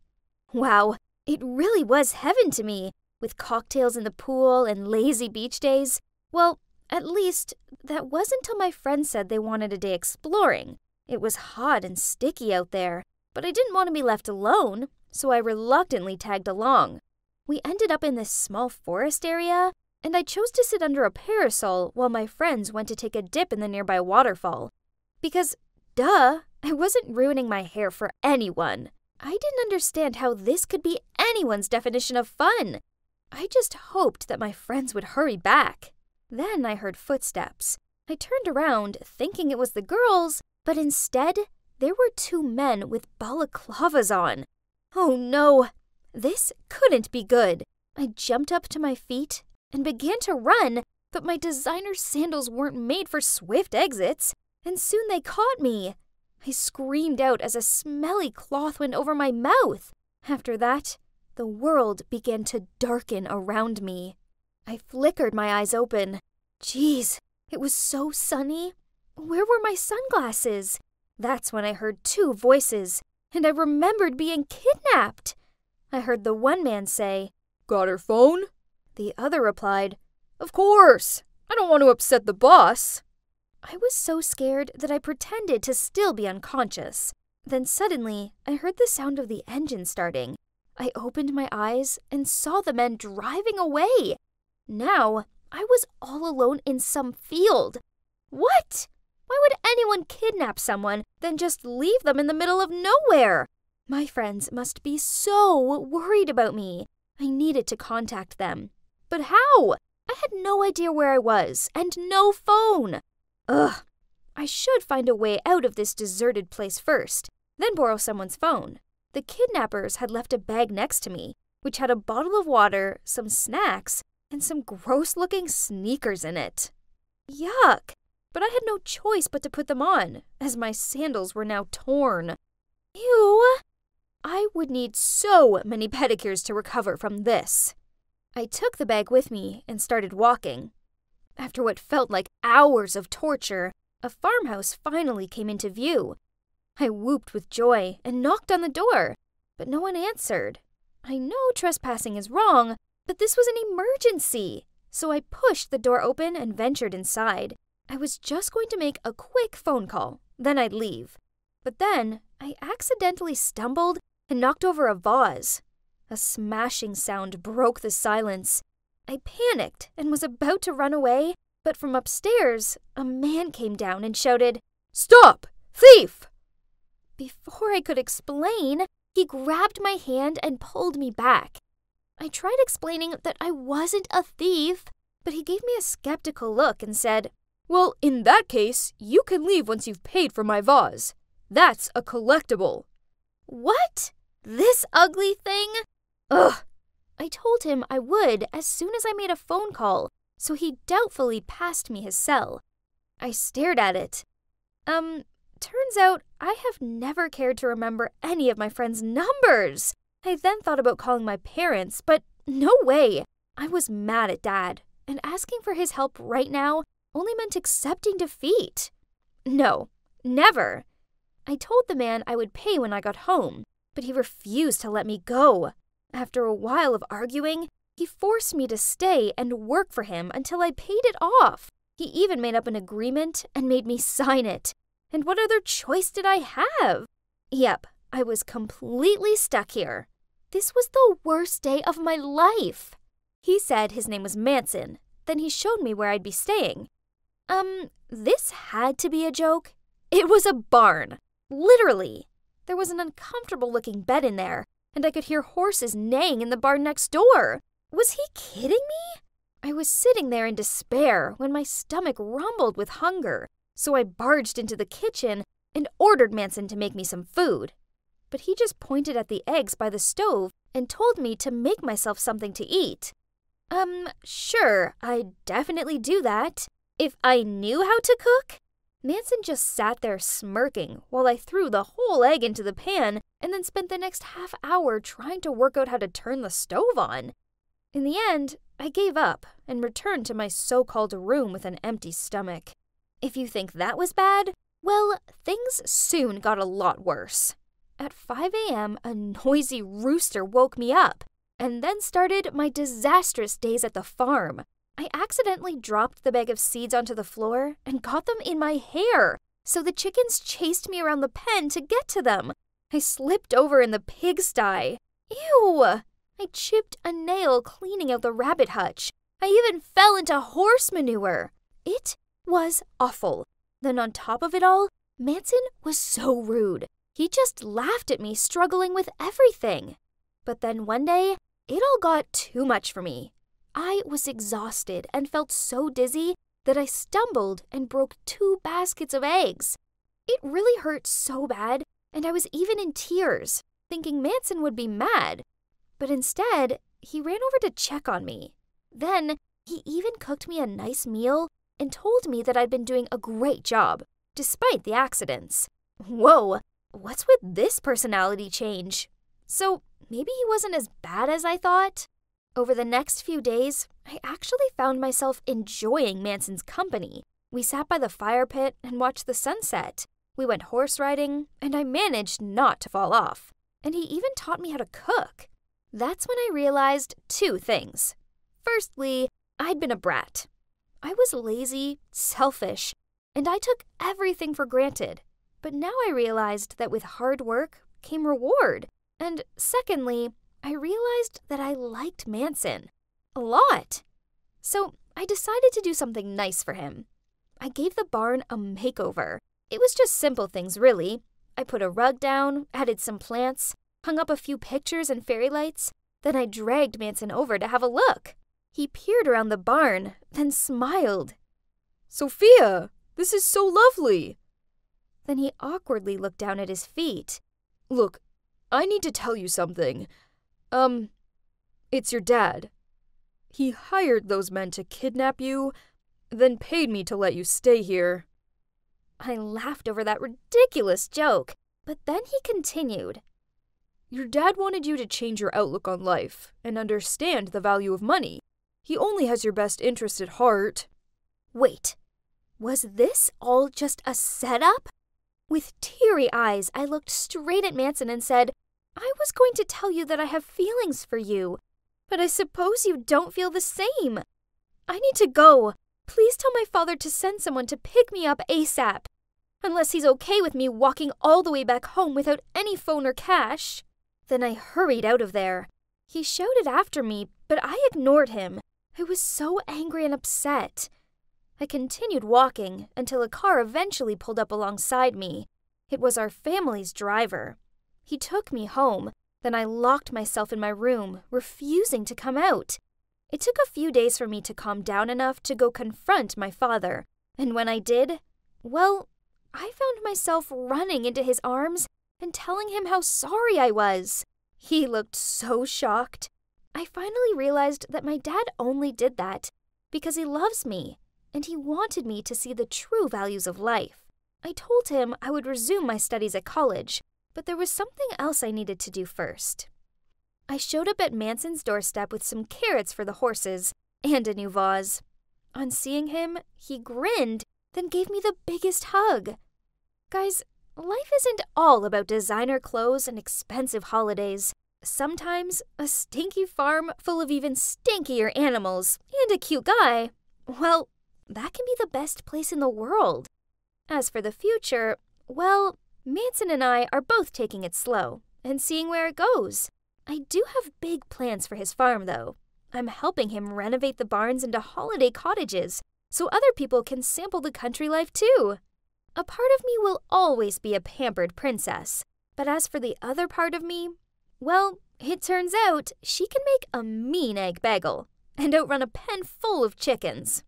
Wow, it really was heaven to me, with cocktails in the pool and lazy beach days. Well, at least, that wasn't until my friends said they wanted a day exploring. It was hot and sticky out there, but I didn't want to be left alone, so I reluctantly tagged along. We ended up in this small forest area, and I chose to sit under a parasol while my friends went to take a dip in the nearby waterfall. Because, duh, I wasn't ruining my hair for anyone. I didn't understand how this could be anyone's definition of fun. I just hoped that my friends would hurry back. Then I heard footsteps. I turned around, thinking it was the girls, but instead, there were two men with balaclavas on. Oh no, this couldn't be good. I jumped up to my feet and began to run, but my designer sandals weren't made for swift exits, and soon they caught me. I screamed out as a smelly cloth went over my mouth. After that, the world began to darken around me. I flickered my eyes open. Geez, it was so sunny. Where were my sunglasses? That's when I heard two voices, and I remembered being kidnapped. I heard the one man say, Got her phone? The other replied, Of course. I don't want to upset the boss. I was so scared that I pretended to still be unconscious. Then suddenly, I heard the sound of the engine starting. I opened my eyes and saw the men driving away. Now, I was all alone in some field. What? Why would anyone kidnap someone, then just leave them in the middle of nowhere? My friends must be so worried about me. I needed to contact them. But how? I had no idea where I was, and no phone. Ugh. I should find a way out of this deserted place first, then borrow someone's phone. The kidnappers had left a bag next to me, which had a bottle of water, some snacks, and some gross looking sneakers in it. Yuck! But I had no choice but to put them on, as my sandals were now torn. Ew! I would need so many pedicures to recover from this. I took the bag with me and started walking. After what felt like hours of torture, a farmhouse finally came into view. I whooped with joy and knocked on the door, but no one answered. I know trespassing is wrong, but this was an emergency. So I pushed the door open and ventured inside. I was just going to make a quick phone call, then I'd leave. But then I accidentally stumbled and knocked over a vase. A smashing sound broke the silence. I panicked and was about to run away, but from upstairs, a man came down and shouted, Stop! Thief! Before I could explain, he grabbed my hand and pulled me back. I tried explaining that I wasn't a thief, but he gave me a skeptical look and said, Well, in that case, you can leave once you've paid for my vase. That's a collectible. What? This ugly thing? Ugh. I told him I would as soon as I made a phone call, so he doubtfully passed me his cell. I stared at it. Um, turns out I have never cared to remember any of my friends' numbers. I then thought about calling my parents, but no way. I was mad at Dad, and asking for his help right now only meant accepting defeat. No, never. I told the man I would pay when I got home, but he refused to let me go. After a while of arguing, he forced me to stay and work for him until I paid it off. He even made up an agreement and made me sign it. And what other choice did I have? Yep, I was completely stuck here. This was the worst day of my life. He said his name was Manson. Then he showed me where I'd be staying. Um, this had to be a joke. It was a barn. Literally. There was an uncomfortable looking bed in there, and I could hear horses neighing in the barn next door. Was he kidding me? I was sitting there in despair when my stomach rumbled with hunger, so I barged into the kitchen and ordered Manson to make me some food. But he just pointed at the eggs by the stove and told me to make myself something to eat. Um, sure, I'd definitely do that. If I knew how to cook? Manson just sat there smirking while I threw the whole egg into the pan and then spent the next half hour trying to work out how to turn the stove on. In the end, I gave up and returned to my so called room with an empty stomach. If you think that was bad, well, things soon got a lot worse. At 5 a.m., a noisy rooster woke me up, and then started my disastrous days at the farm. I accidentally dropped the bag of seeds onto the floor and got them in my hair, so the chickens chased me around the pen to get to them. I slipped over in the pigsty. Ew! I chipped a nail cleaning out the rabbit hutch. I even fell into horse manure. It was awful. Then, on top of it all, Manson was so rude. He just laughed at me struggling with everything. But then one day, it all got too much for me. I was exhausted and felt so dizzy that I stumbled and broke two baskets of eggs. It really hurt so bad, and I was even in tears, thinking Manson would be mad. But instead, he ran over to check on me. Then, he even cooked me a nice meal and told me that I'd been doing a great job, despite the accidents. Whoa, What's with this personality change? So maybe he wasn't as bad as I thought? Over the next few days, I actually found myself enjoying Manson's company. We sat by the fire pit and watched the sunset. We went horse riding, and I managed not to fall off. And he even taught me how to cook. That's when I realized two things. Firstly, I'd been a brat. I was lazy, selfish, and I took everything for granted. But now I realized that with hard work came reward. And secondly, I realized that I liked Manson. A lot. So I decided to do something nice for him. I gave the barn a makeover. It was just simple things, really. I put a rug down, added some plants, hung up a few pictures and fairy lights. Then I dragged Manson over to have a look. He peered around the barn, then smiled. Sophia, this is so lovely. Then he awkwardly looked down at his feet. Look, I need to tell you something. Um, it's your dad. He hired those men to kidnap you, then paid me to let you stay here. I laughed over that ridiculous joke, but then he continued. Your dad wanted you to change your outlook on life and understand the value of money. He only has your best interest at heart. Wait, was this all just a setup? With teary eyes, I looked straight at Manson and said, I was going to tell you that I have feelings for you, but I suppose you don't feel the same. I need to go. Please tell my father to send someone to pick me up ASAP. Unless he's okay with me walking all the way back home without any phone or cash. Then I hurried out of there. He shouted after me, but I ignored him. I was so angry and upset. I continued walking until a car eventually pulled up alongside me. It was our family's driver. He took me home, then I locked myself in my room, refusing to come out. It took a few days for me to calm down enough to go confront my father, and when I did, well, I found myself running into his arms and telling him how sorry I was. He looked so shocked. I finally realized that my dad only did that because he loves me and he wanted me to see the true values of life. I told him I would resume my studies at college, but there was something else I needed to do first. I showed up at Manson's doorstep with some carrots for the horses and a new vase. On seeing him, he grinned, then gave me the biggest hug. Guys, life isn't all about designer clothes and expensive holidays. Sometimes a stinky farm full of even stinkier animals and a cute guy, well, that can be the best place in the world. As for the future, well, Manson and I are both taking it slow and seeing where it goes. I do have big plans for his farm, though. I'm helping him renovate the barns into holiday cottages so other people can sample the country life too. A part of me will always be a pampered princess, but as for the other part of me, well, it turns out she can make a mean egg bagel and outrun a pen full of chickens.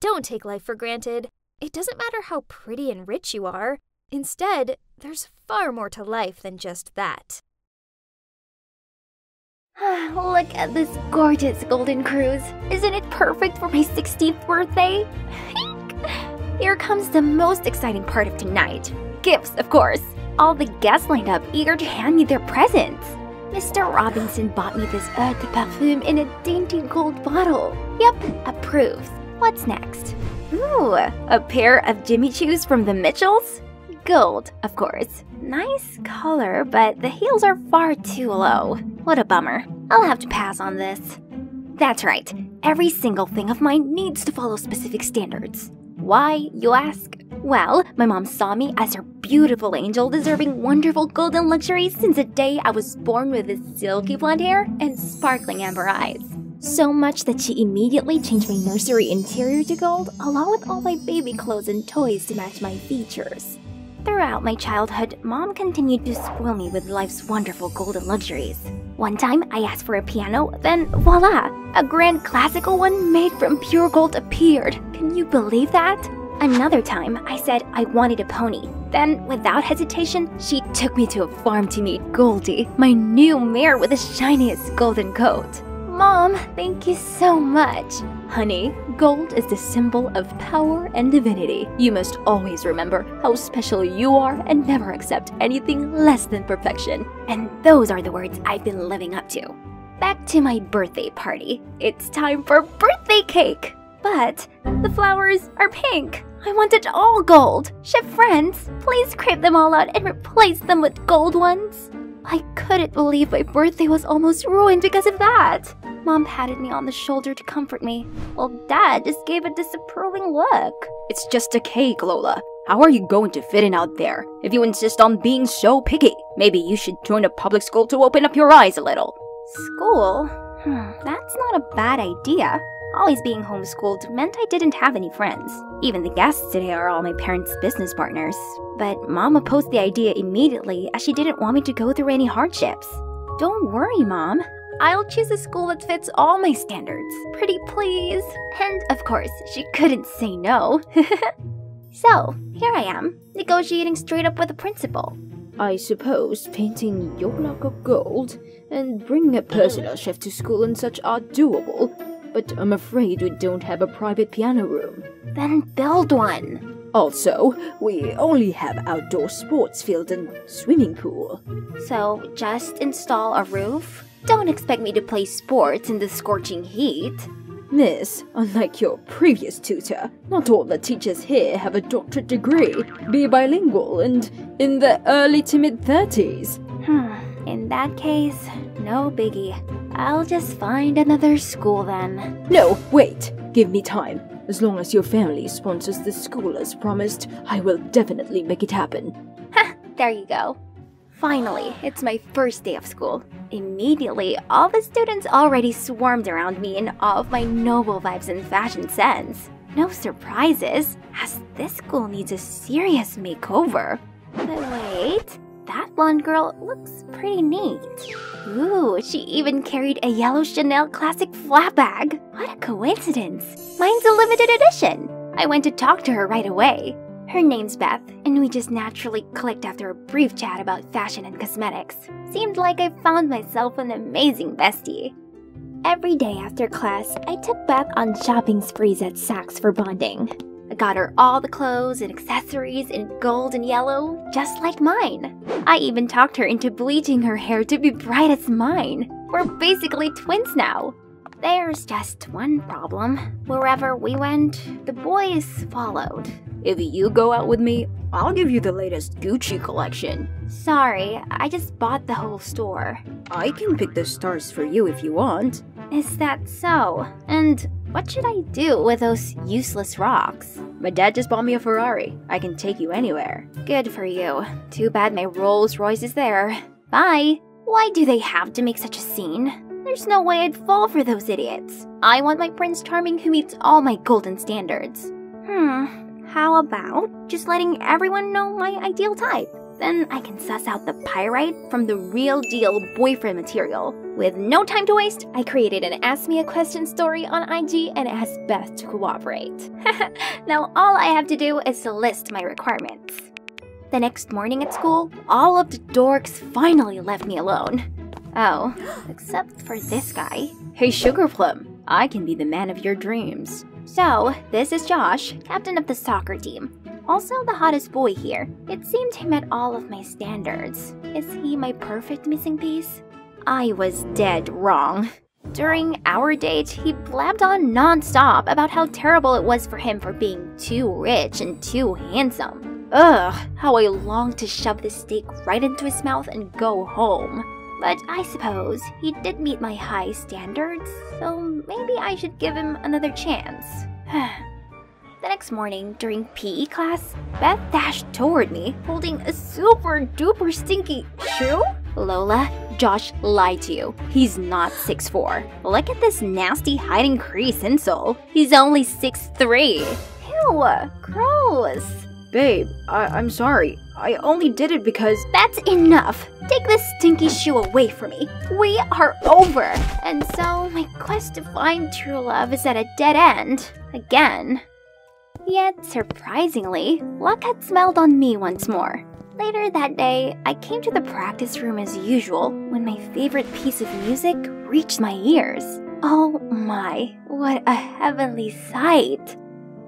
Don't take life for granted. It doesn't matter how pretty and rich you are. Instead, there's far more to life than just that. Look at this gorgeous golden cruise. Isn't it perfect for my 16th birthday? Here comes the most exciting part of tonight. Gifts, of course. All the guests lined up eager to hand me their presents. Mr. Robinson bought me this eau de parfum in a dainty gold bottle. Yep, approves. What's next? Ooh, a pair of Jimmy Choos from the Mitchells? Gold, of course. Nice color, but the heels are far too low. What a bummer. I'll have to pass on this. That's right. Every single thing of mine needs to follow specific standards. Why, you ask? Well, my mom saw me as her beautiful angel deserving wonderful golden luxuries since the day I was born with this silky blonde hair and sparkling amber eyes. So much that she immediately changed my nursery interior to gold, along with all my baby clothes and toys to match my features. Throughout my childhood, mom continued to spoil me with life's wonderful golden luxuries. One time, I asked for a piano, then voila! A grand classical one made from pure gold appeared. Can you believe that? Another time, I said I wanted a pony. Then, without hesitation, she took me to a farm to meet Goldie, my new mare with the shiniest golden coat. Mom, thank you so much. Honey, gold is the symbol of power and divinity. You must always remember how special you are and never accept anything less than perfection. And those are the words I've been living up to. Back to my birthday party. It's time for birthday cake! But the flowers are pink. I want it all gold. Chef friends, please scrape them all out and replace them with gold ones. I couldn't believe my birthday was almost ruined because of that. Mom patted me on the shoulder to comfort me, while Dad just gave a disapproving look. It's just a cake, Lola. How are you going to fit in out there? If you insist on being so picky, maybe you should join a public school to open up your eyes a little. School? Hmm, that's not a bad idea. Always being homeschooled meant I didn't have any friends. Even the guests today are all my parents' business partners. But Mom opposed the idea immediately as she didn't want me to go through any hardships. Don't worry, Mom. I'll choose a school that fits all my standards. Pretty please. And of course, she couldn't say no. so, here I am, negotiating straight up with the principal. I suppose painting your look of gold and bringing a personal chef to school and such are doable, but I'm afraid we don't have a private piano room. Then build one. Also, we only have outdoor sports field and swimming pool. So, just install a roof? Don't expect me to play sports in the scorching heat. Miss, unlike your previous tutor, not all the teachers here have a doctorate degree, be bilingual, and in their early to mid 30s. Hmm, in that case, no biggie. I'll just find another school then. No, wait, give me time. As long as your family sponsors the school as promised, I will definitely make it happen. Ha, there you go. Finally, it's my first day of school. Immediately, all the students already swarmed around me in awe of my noble vibes and fashion sense. No surprises, as this school needs a serious makeover. But wait, that blonde girl looks pretty neat. Ooh, she even carried a yellow Chanel classic flat bag. What a coincidence. Mine's a limited edition. I went to talk to her right away. Her name's Beth, and we just naturally clicked after a brief chat about fashion and cosmetics. Seemed like I found myself an amazing bestie. Every day after class, I took Beth on shopping sprees at Saks for bonding. Got her all the clothes and accessories in gold and yellow, just like mine. I even talked her into bleaching her hair to be bright as mine. We're basically twins now. There's just one problem. Wherever we went, the boys followed. If you go out with me, I'll give you the latest Gucci collection. Sorry, I just bought the whole store. I can pick the stars for you if you want. Is that so? And what should I do with those useless rocks? My dad just bought me a Ferrari. I can take you anywhere. Good for you. Too bad my Rolls Royce is there. Bye. Why do they have to make such a scene? There's no way I'd fall for those idiots. I want my Prince Charming who meets all my golden standards. Hmm, how about just letting everyone know my ideal type? Then I can suss out the pyrite from the real deal boyfriend material. With no time to waste, I created an Ask Me a Question story on IG and asked Beth to cooperate. now all I have to do is to list my requirements. The next morning at school, all of the dorks finally left me alone. Oh, except for this guy. Hey, Sugar Plum, I can be the man of your dreams. So, this is Josh, captain of the soccer team. Also the hottest boy here. It seemed he met all of my standards. Is he my perfect missing piece? I was dead wrong. During our date, he blabbed on non-stop about how terrible it was for him for being too rich and too handsome. Ugh, how I longed to shove the steak right into his mouth and go home. But I suppose he did meet my high standards, so maybe I should give him another chance. The next morning, during PE class, Beth dashed toward me holding a super duper stinky shoe. Lola, Josh lied to you. He's not 6'4. Look at this nasty height increase insole. He's only 6'3. Ew, gross. Babe, I- I'm sorry. I only did it because. That's enough. Take this stinky shoe away from me. We are over. And so my quest to find true love is at a dead end. Again. Yet, surprisingly, luck had smelled on me once more. Later that day, I came to the practice room as usual when my favorite piece of music reached my ears. Oh my, what a heavenly sight!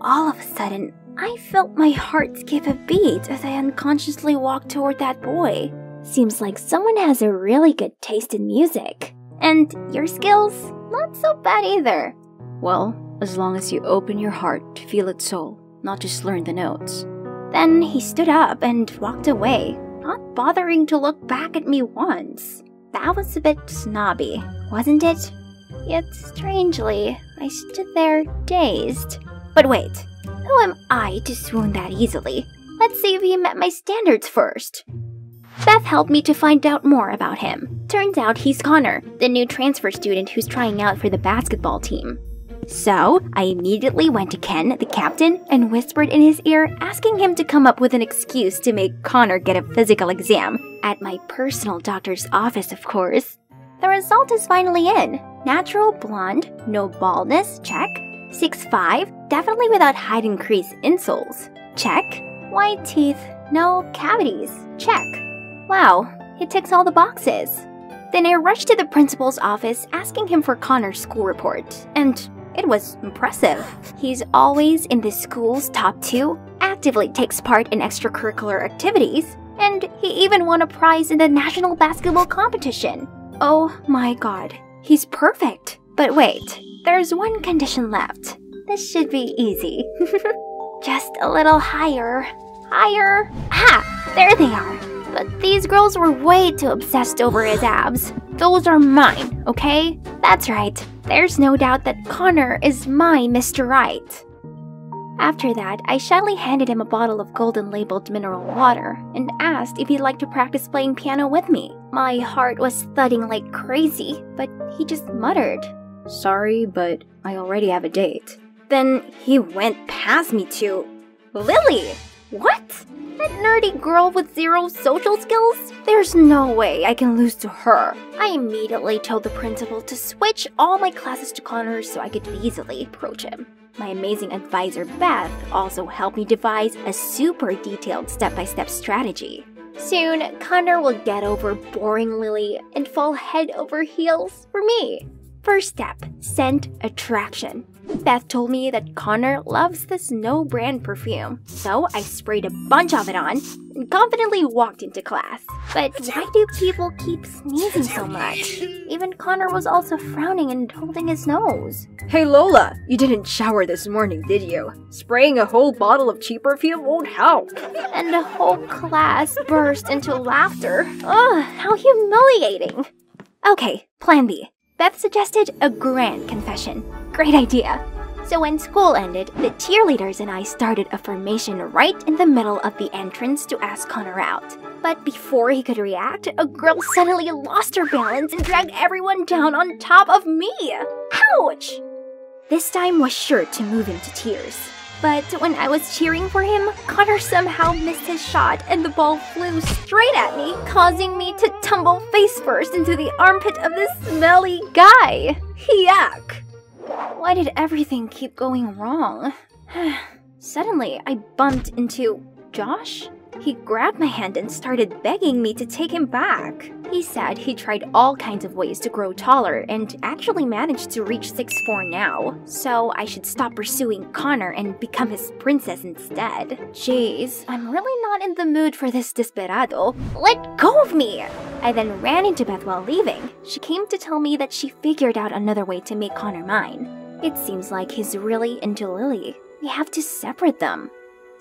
All of a sudden, I felt my heart skip a beat as I unconsciously walked toward that boy. Seems like someone has a really good taste in music. And your skills? Not so bad either. Well, as long as you open your heart to feel its soul, not just learn the notes. Then he stood up and walked away, not bothering to look back at me once. That was a bit snobby, wasn't it? Yet strangely, I stood there dazed. But wait, who am I to swoon that easily? Let's see if he met my standards first. Beth helped me to find out more about him. Turns out he's Connor, the new transfer student who's trying out for the basketball team. So, I immediately went to Ken, the captain, and whispered in his ear, asking him to come up with an excuse to make Connor get a physical exam. At my personal doctor's office, of course. The result is finally in. Natural blonde, no baldness, check. 6'5, definitely without height increase insoles, check. White teeth, no cavities, check. Wow, it ticks all the boxes. Then I rushed to the principal's office asking him for Connor's school report, and it was impressive. He's always in the school's top two, actively takes part in extracurricular activities, and he even won a prize in the national basketball competition. Oh my god, he's perfect. But wait, there's one condition left. This should be easy. Just a little higher. Higher. Ah, there they are. But these girls were way too obsessed over his abs. Those are mine, okay? That's right. There's no doubt that Connor is my Mr. Right. After that, I shyly handed him a bottle of golden labeled mineral water and asked if he'd like to practice playing piano with me. My heart was thudding like crazy, but he just muttered, Sorry, but I already have a date. Then he went past me to Lily! What? That nerdy girl with zero social skills? There's no way I can lose to her. I immediately told the principal to switch all my classes to Connor so I could easily approach him. My amazing advisor Beth also helped me devise a super detailed step by step strategy. Soon, Connor will get over boring Lily and fall head over heels for me. First step scent attraction. Beth told me that Connor loves this no brand perfume, so I sprayed a bunch of it on and confidently walked into class. But why do people keep sneezing so much? Even Connor was also frowning and holding his nose. Hey Lola, you didn't shower this morning, did you? Spraying a whole bottle of cheap perfume won't help. And the whole class burst into laughter. Ugh, how humiliating. Okay, plan B. Beth suggested a grand confession. Great idea. So when school ended, the cheerleaders and I started a formation right in the middle of the entrance to ask Connor out. But before he could react, a girl suddenly lost her balance and dragged everyone down on top of me. Ouch! This time was sure to move him to tears. But when I was cheering for him, Connor somehow missed his shot and the ball flew straight at me, causing me to tumble face first into the armpit of this smelly guy. Yuck! Why did everything keep going wrong? Suddenly, I bumped into Josh? He grabbed my hand and started begging me to take him back. He said he tried all kinds of ways to grow taller and actually managed to reach 6'4 now, so I should stop pursuing Connor and become his princess instead. Jeez, I'm really not in the mood for this desperado. Let go of me! I then ran into Beth while leaving. She came to tell me that she figured out another way to make Connor mine. It seems like he's really into Lily. We have to separate them.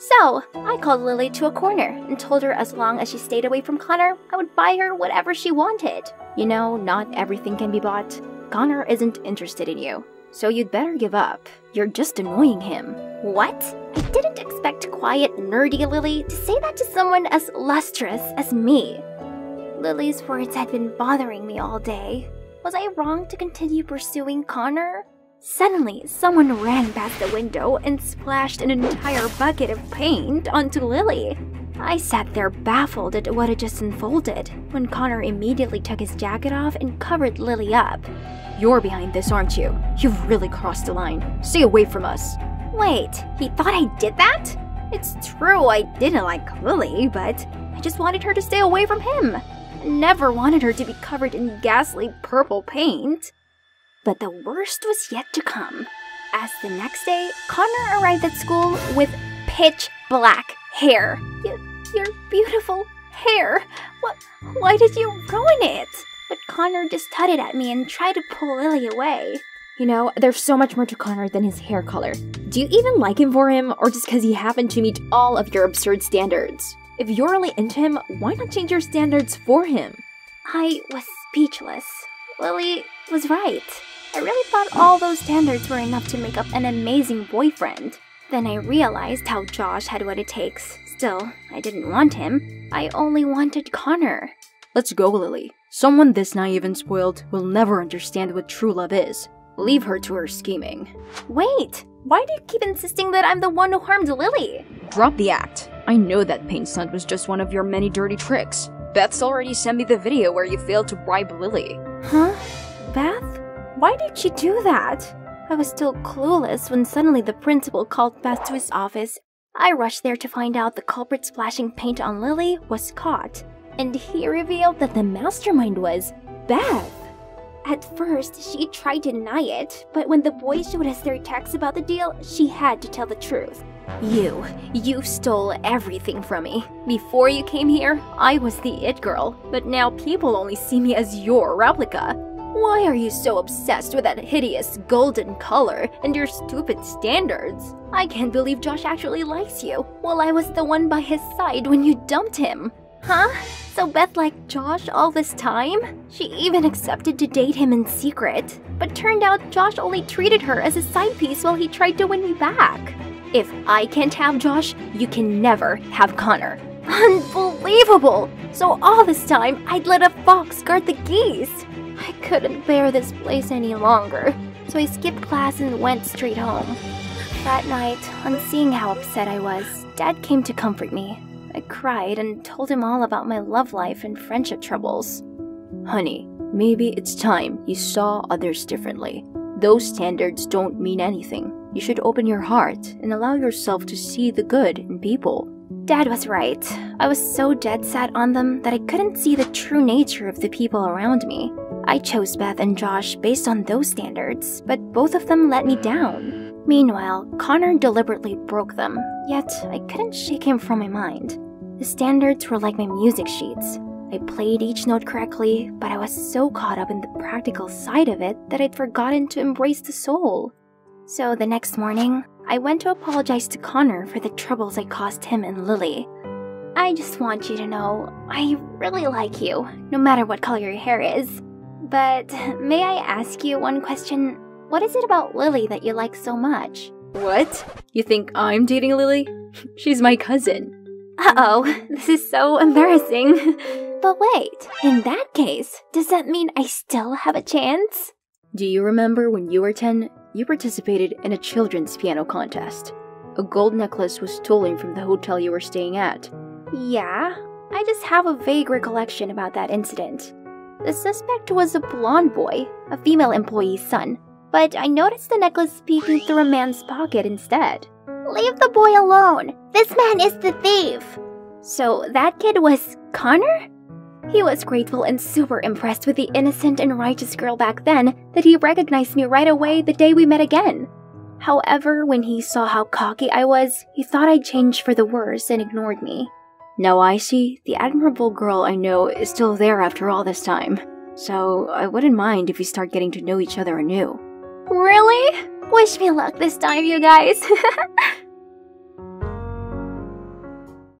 So, I called Lily to a corner and told her as long as she stayed away from Connor, I would buy her whatever she wanted. You know, not everything can be bought. Connor isn't interested in you, so you'd better give up. You're just annoying him. What? I didn't expect quiet, nerdy Lily to say that to someone as lustrous as me. Lily's words had been bothering me all day. Was I wrong to continue pursuing Connor? Suddenly, someone ran past the window and splashed an entire bucket of paint onto Lily. I sat there baffled at what had just unfolded when Connor immediately took his jacket off and covered Lily up. You're behind this, aren't you? You've really crossed the line. Stay away from us. Wait, he thought I did that? It's true I didn't like Lily, but I just wanted her to stay away from him. Never wanted her to be covered in ghastly purple paint. But the worst was yet to come, as the next day, Connor arrived at school with pitch black hair. Y- your beautiful hair. What? Why did you ruin it? But Connor just tutted at me and tried to pull Lily away. You know, there's so much more to Connor than his hair color. Do you even like him for him, or just because he happened to meet all of your absurd standards? If you're really into him, why not change your standards for him? I was speechless. Lily was right. I really thought all those standards were enough to make up an amazing boyfriend. Then I realized how Josh had what it takes. Still, I didn't want him. I only wanted Connor. Let's go, Lily. Someone this naive and spoiled will never understand what true love is. Leave her to her scheming. Wait, why do you keep insisting that I'm the one who harmed Lily? Drop the act. I know that paint stunt was just one of your many dirty tricks. Beth's already sent me the video where you failed to bribe Lily. Huh? Beth? Why did she do that? I was still clueless when suddenly the principal called Beth to his office. I rushed there to find out the culprit splashing paint on Lily was caught, and he revealed that the mastermind was Beth. At first, she tried to deny it, but when the boys showed us their texts about the deal, she had to tell the truth. You, you stole everything from me. Before you came here, I was the it girl, but now people only see me as your replica. Why are you so obsessed with that hideous golden color and your stupid standards? I can't believe Josh actually likes you, while I was the one by his side when you dumped him. Huh? So Beth liked Josh all this time? She even accepted to date him in secret. But turned out Josh only treated her as a side piece while he tried to win me back. If I can't have Josh, you can never have Connor. Unbelievable! So all this time, I'd let a fox guard the geese. I couldn't bear this place any longer, so I skipped class and went straight home. That night, on seeing how upset I was, Dad came to comfort me. I cried and told him all about my love life and friendship troubles. Honey, maybe it's time you saw others differently. Those standards don't mean anything. You should open your heart and allow yourself to see the good in people. Dad was right. I was so dead set on them that I couldn't see the true nature of the people around me. I chose Beth and Josh based on those standards, but both of them let me down. Meanwhile, Connor deliberately broke them, yet I couldn't shake him from my mind. The standards were like my music sheets. I played each note correctly, but I was so caught up in the practical side of it that I'd forgotten to embrace the soul. So the next morning, I went to apologize to Connor for the troubles I caused him and Lily. I just want you to know, I really like you, no matter what color your hair is. But may I ask you one question? What is it about Lily that you like so much? What? You think I'm dating Lily? She's my cousin. Uh oh, this is so embarrassing. but wait, in that case, does that mean I still have a chance? Do you remember when you were 10, you participated in a children's piano contest? A gold necklace was stolen from the hotel you were staying at. Yeah, I just have a vague recollection about that incident. The suspect was a blonde boy, a female employee's son, but I noticed the necklace peeking through a man's pocket instead. Leave the boy alone! This man is the thief! So that kid was Connor? He was grateful and super impressed with the innocent and righteous girl back then that he recognized me right away the day we met again. However, when he saw how cocky I was, he thought I'd changed for the worse and ignored me. Now I see the admirable girl I know is still there after all this time, so I wouldn't mind if we start getting to know each other anew. Really? Wish me luck this time, you guys.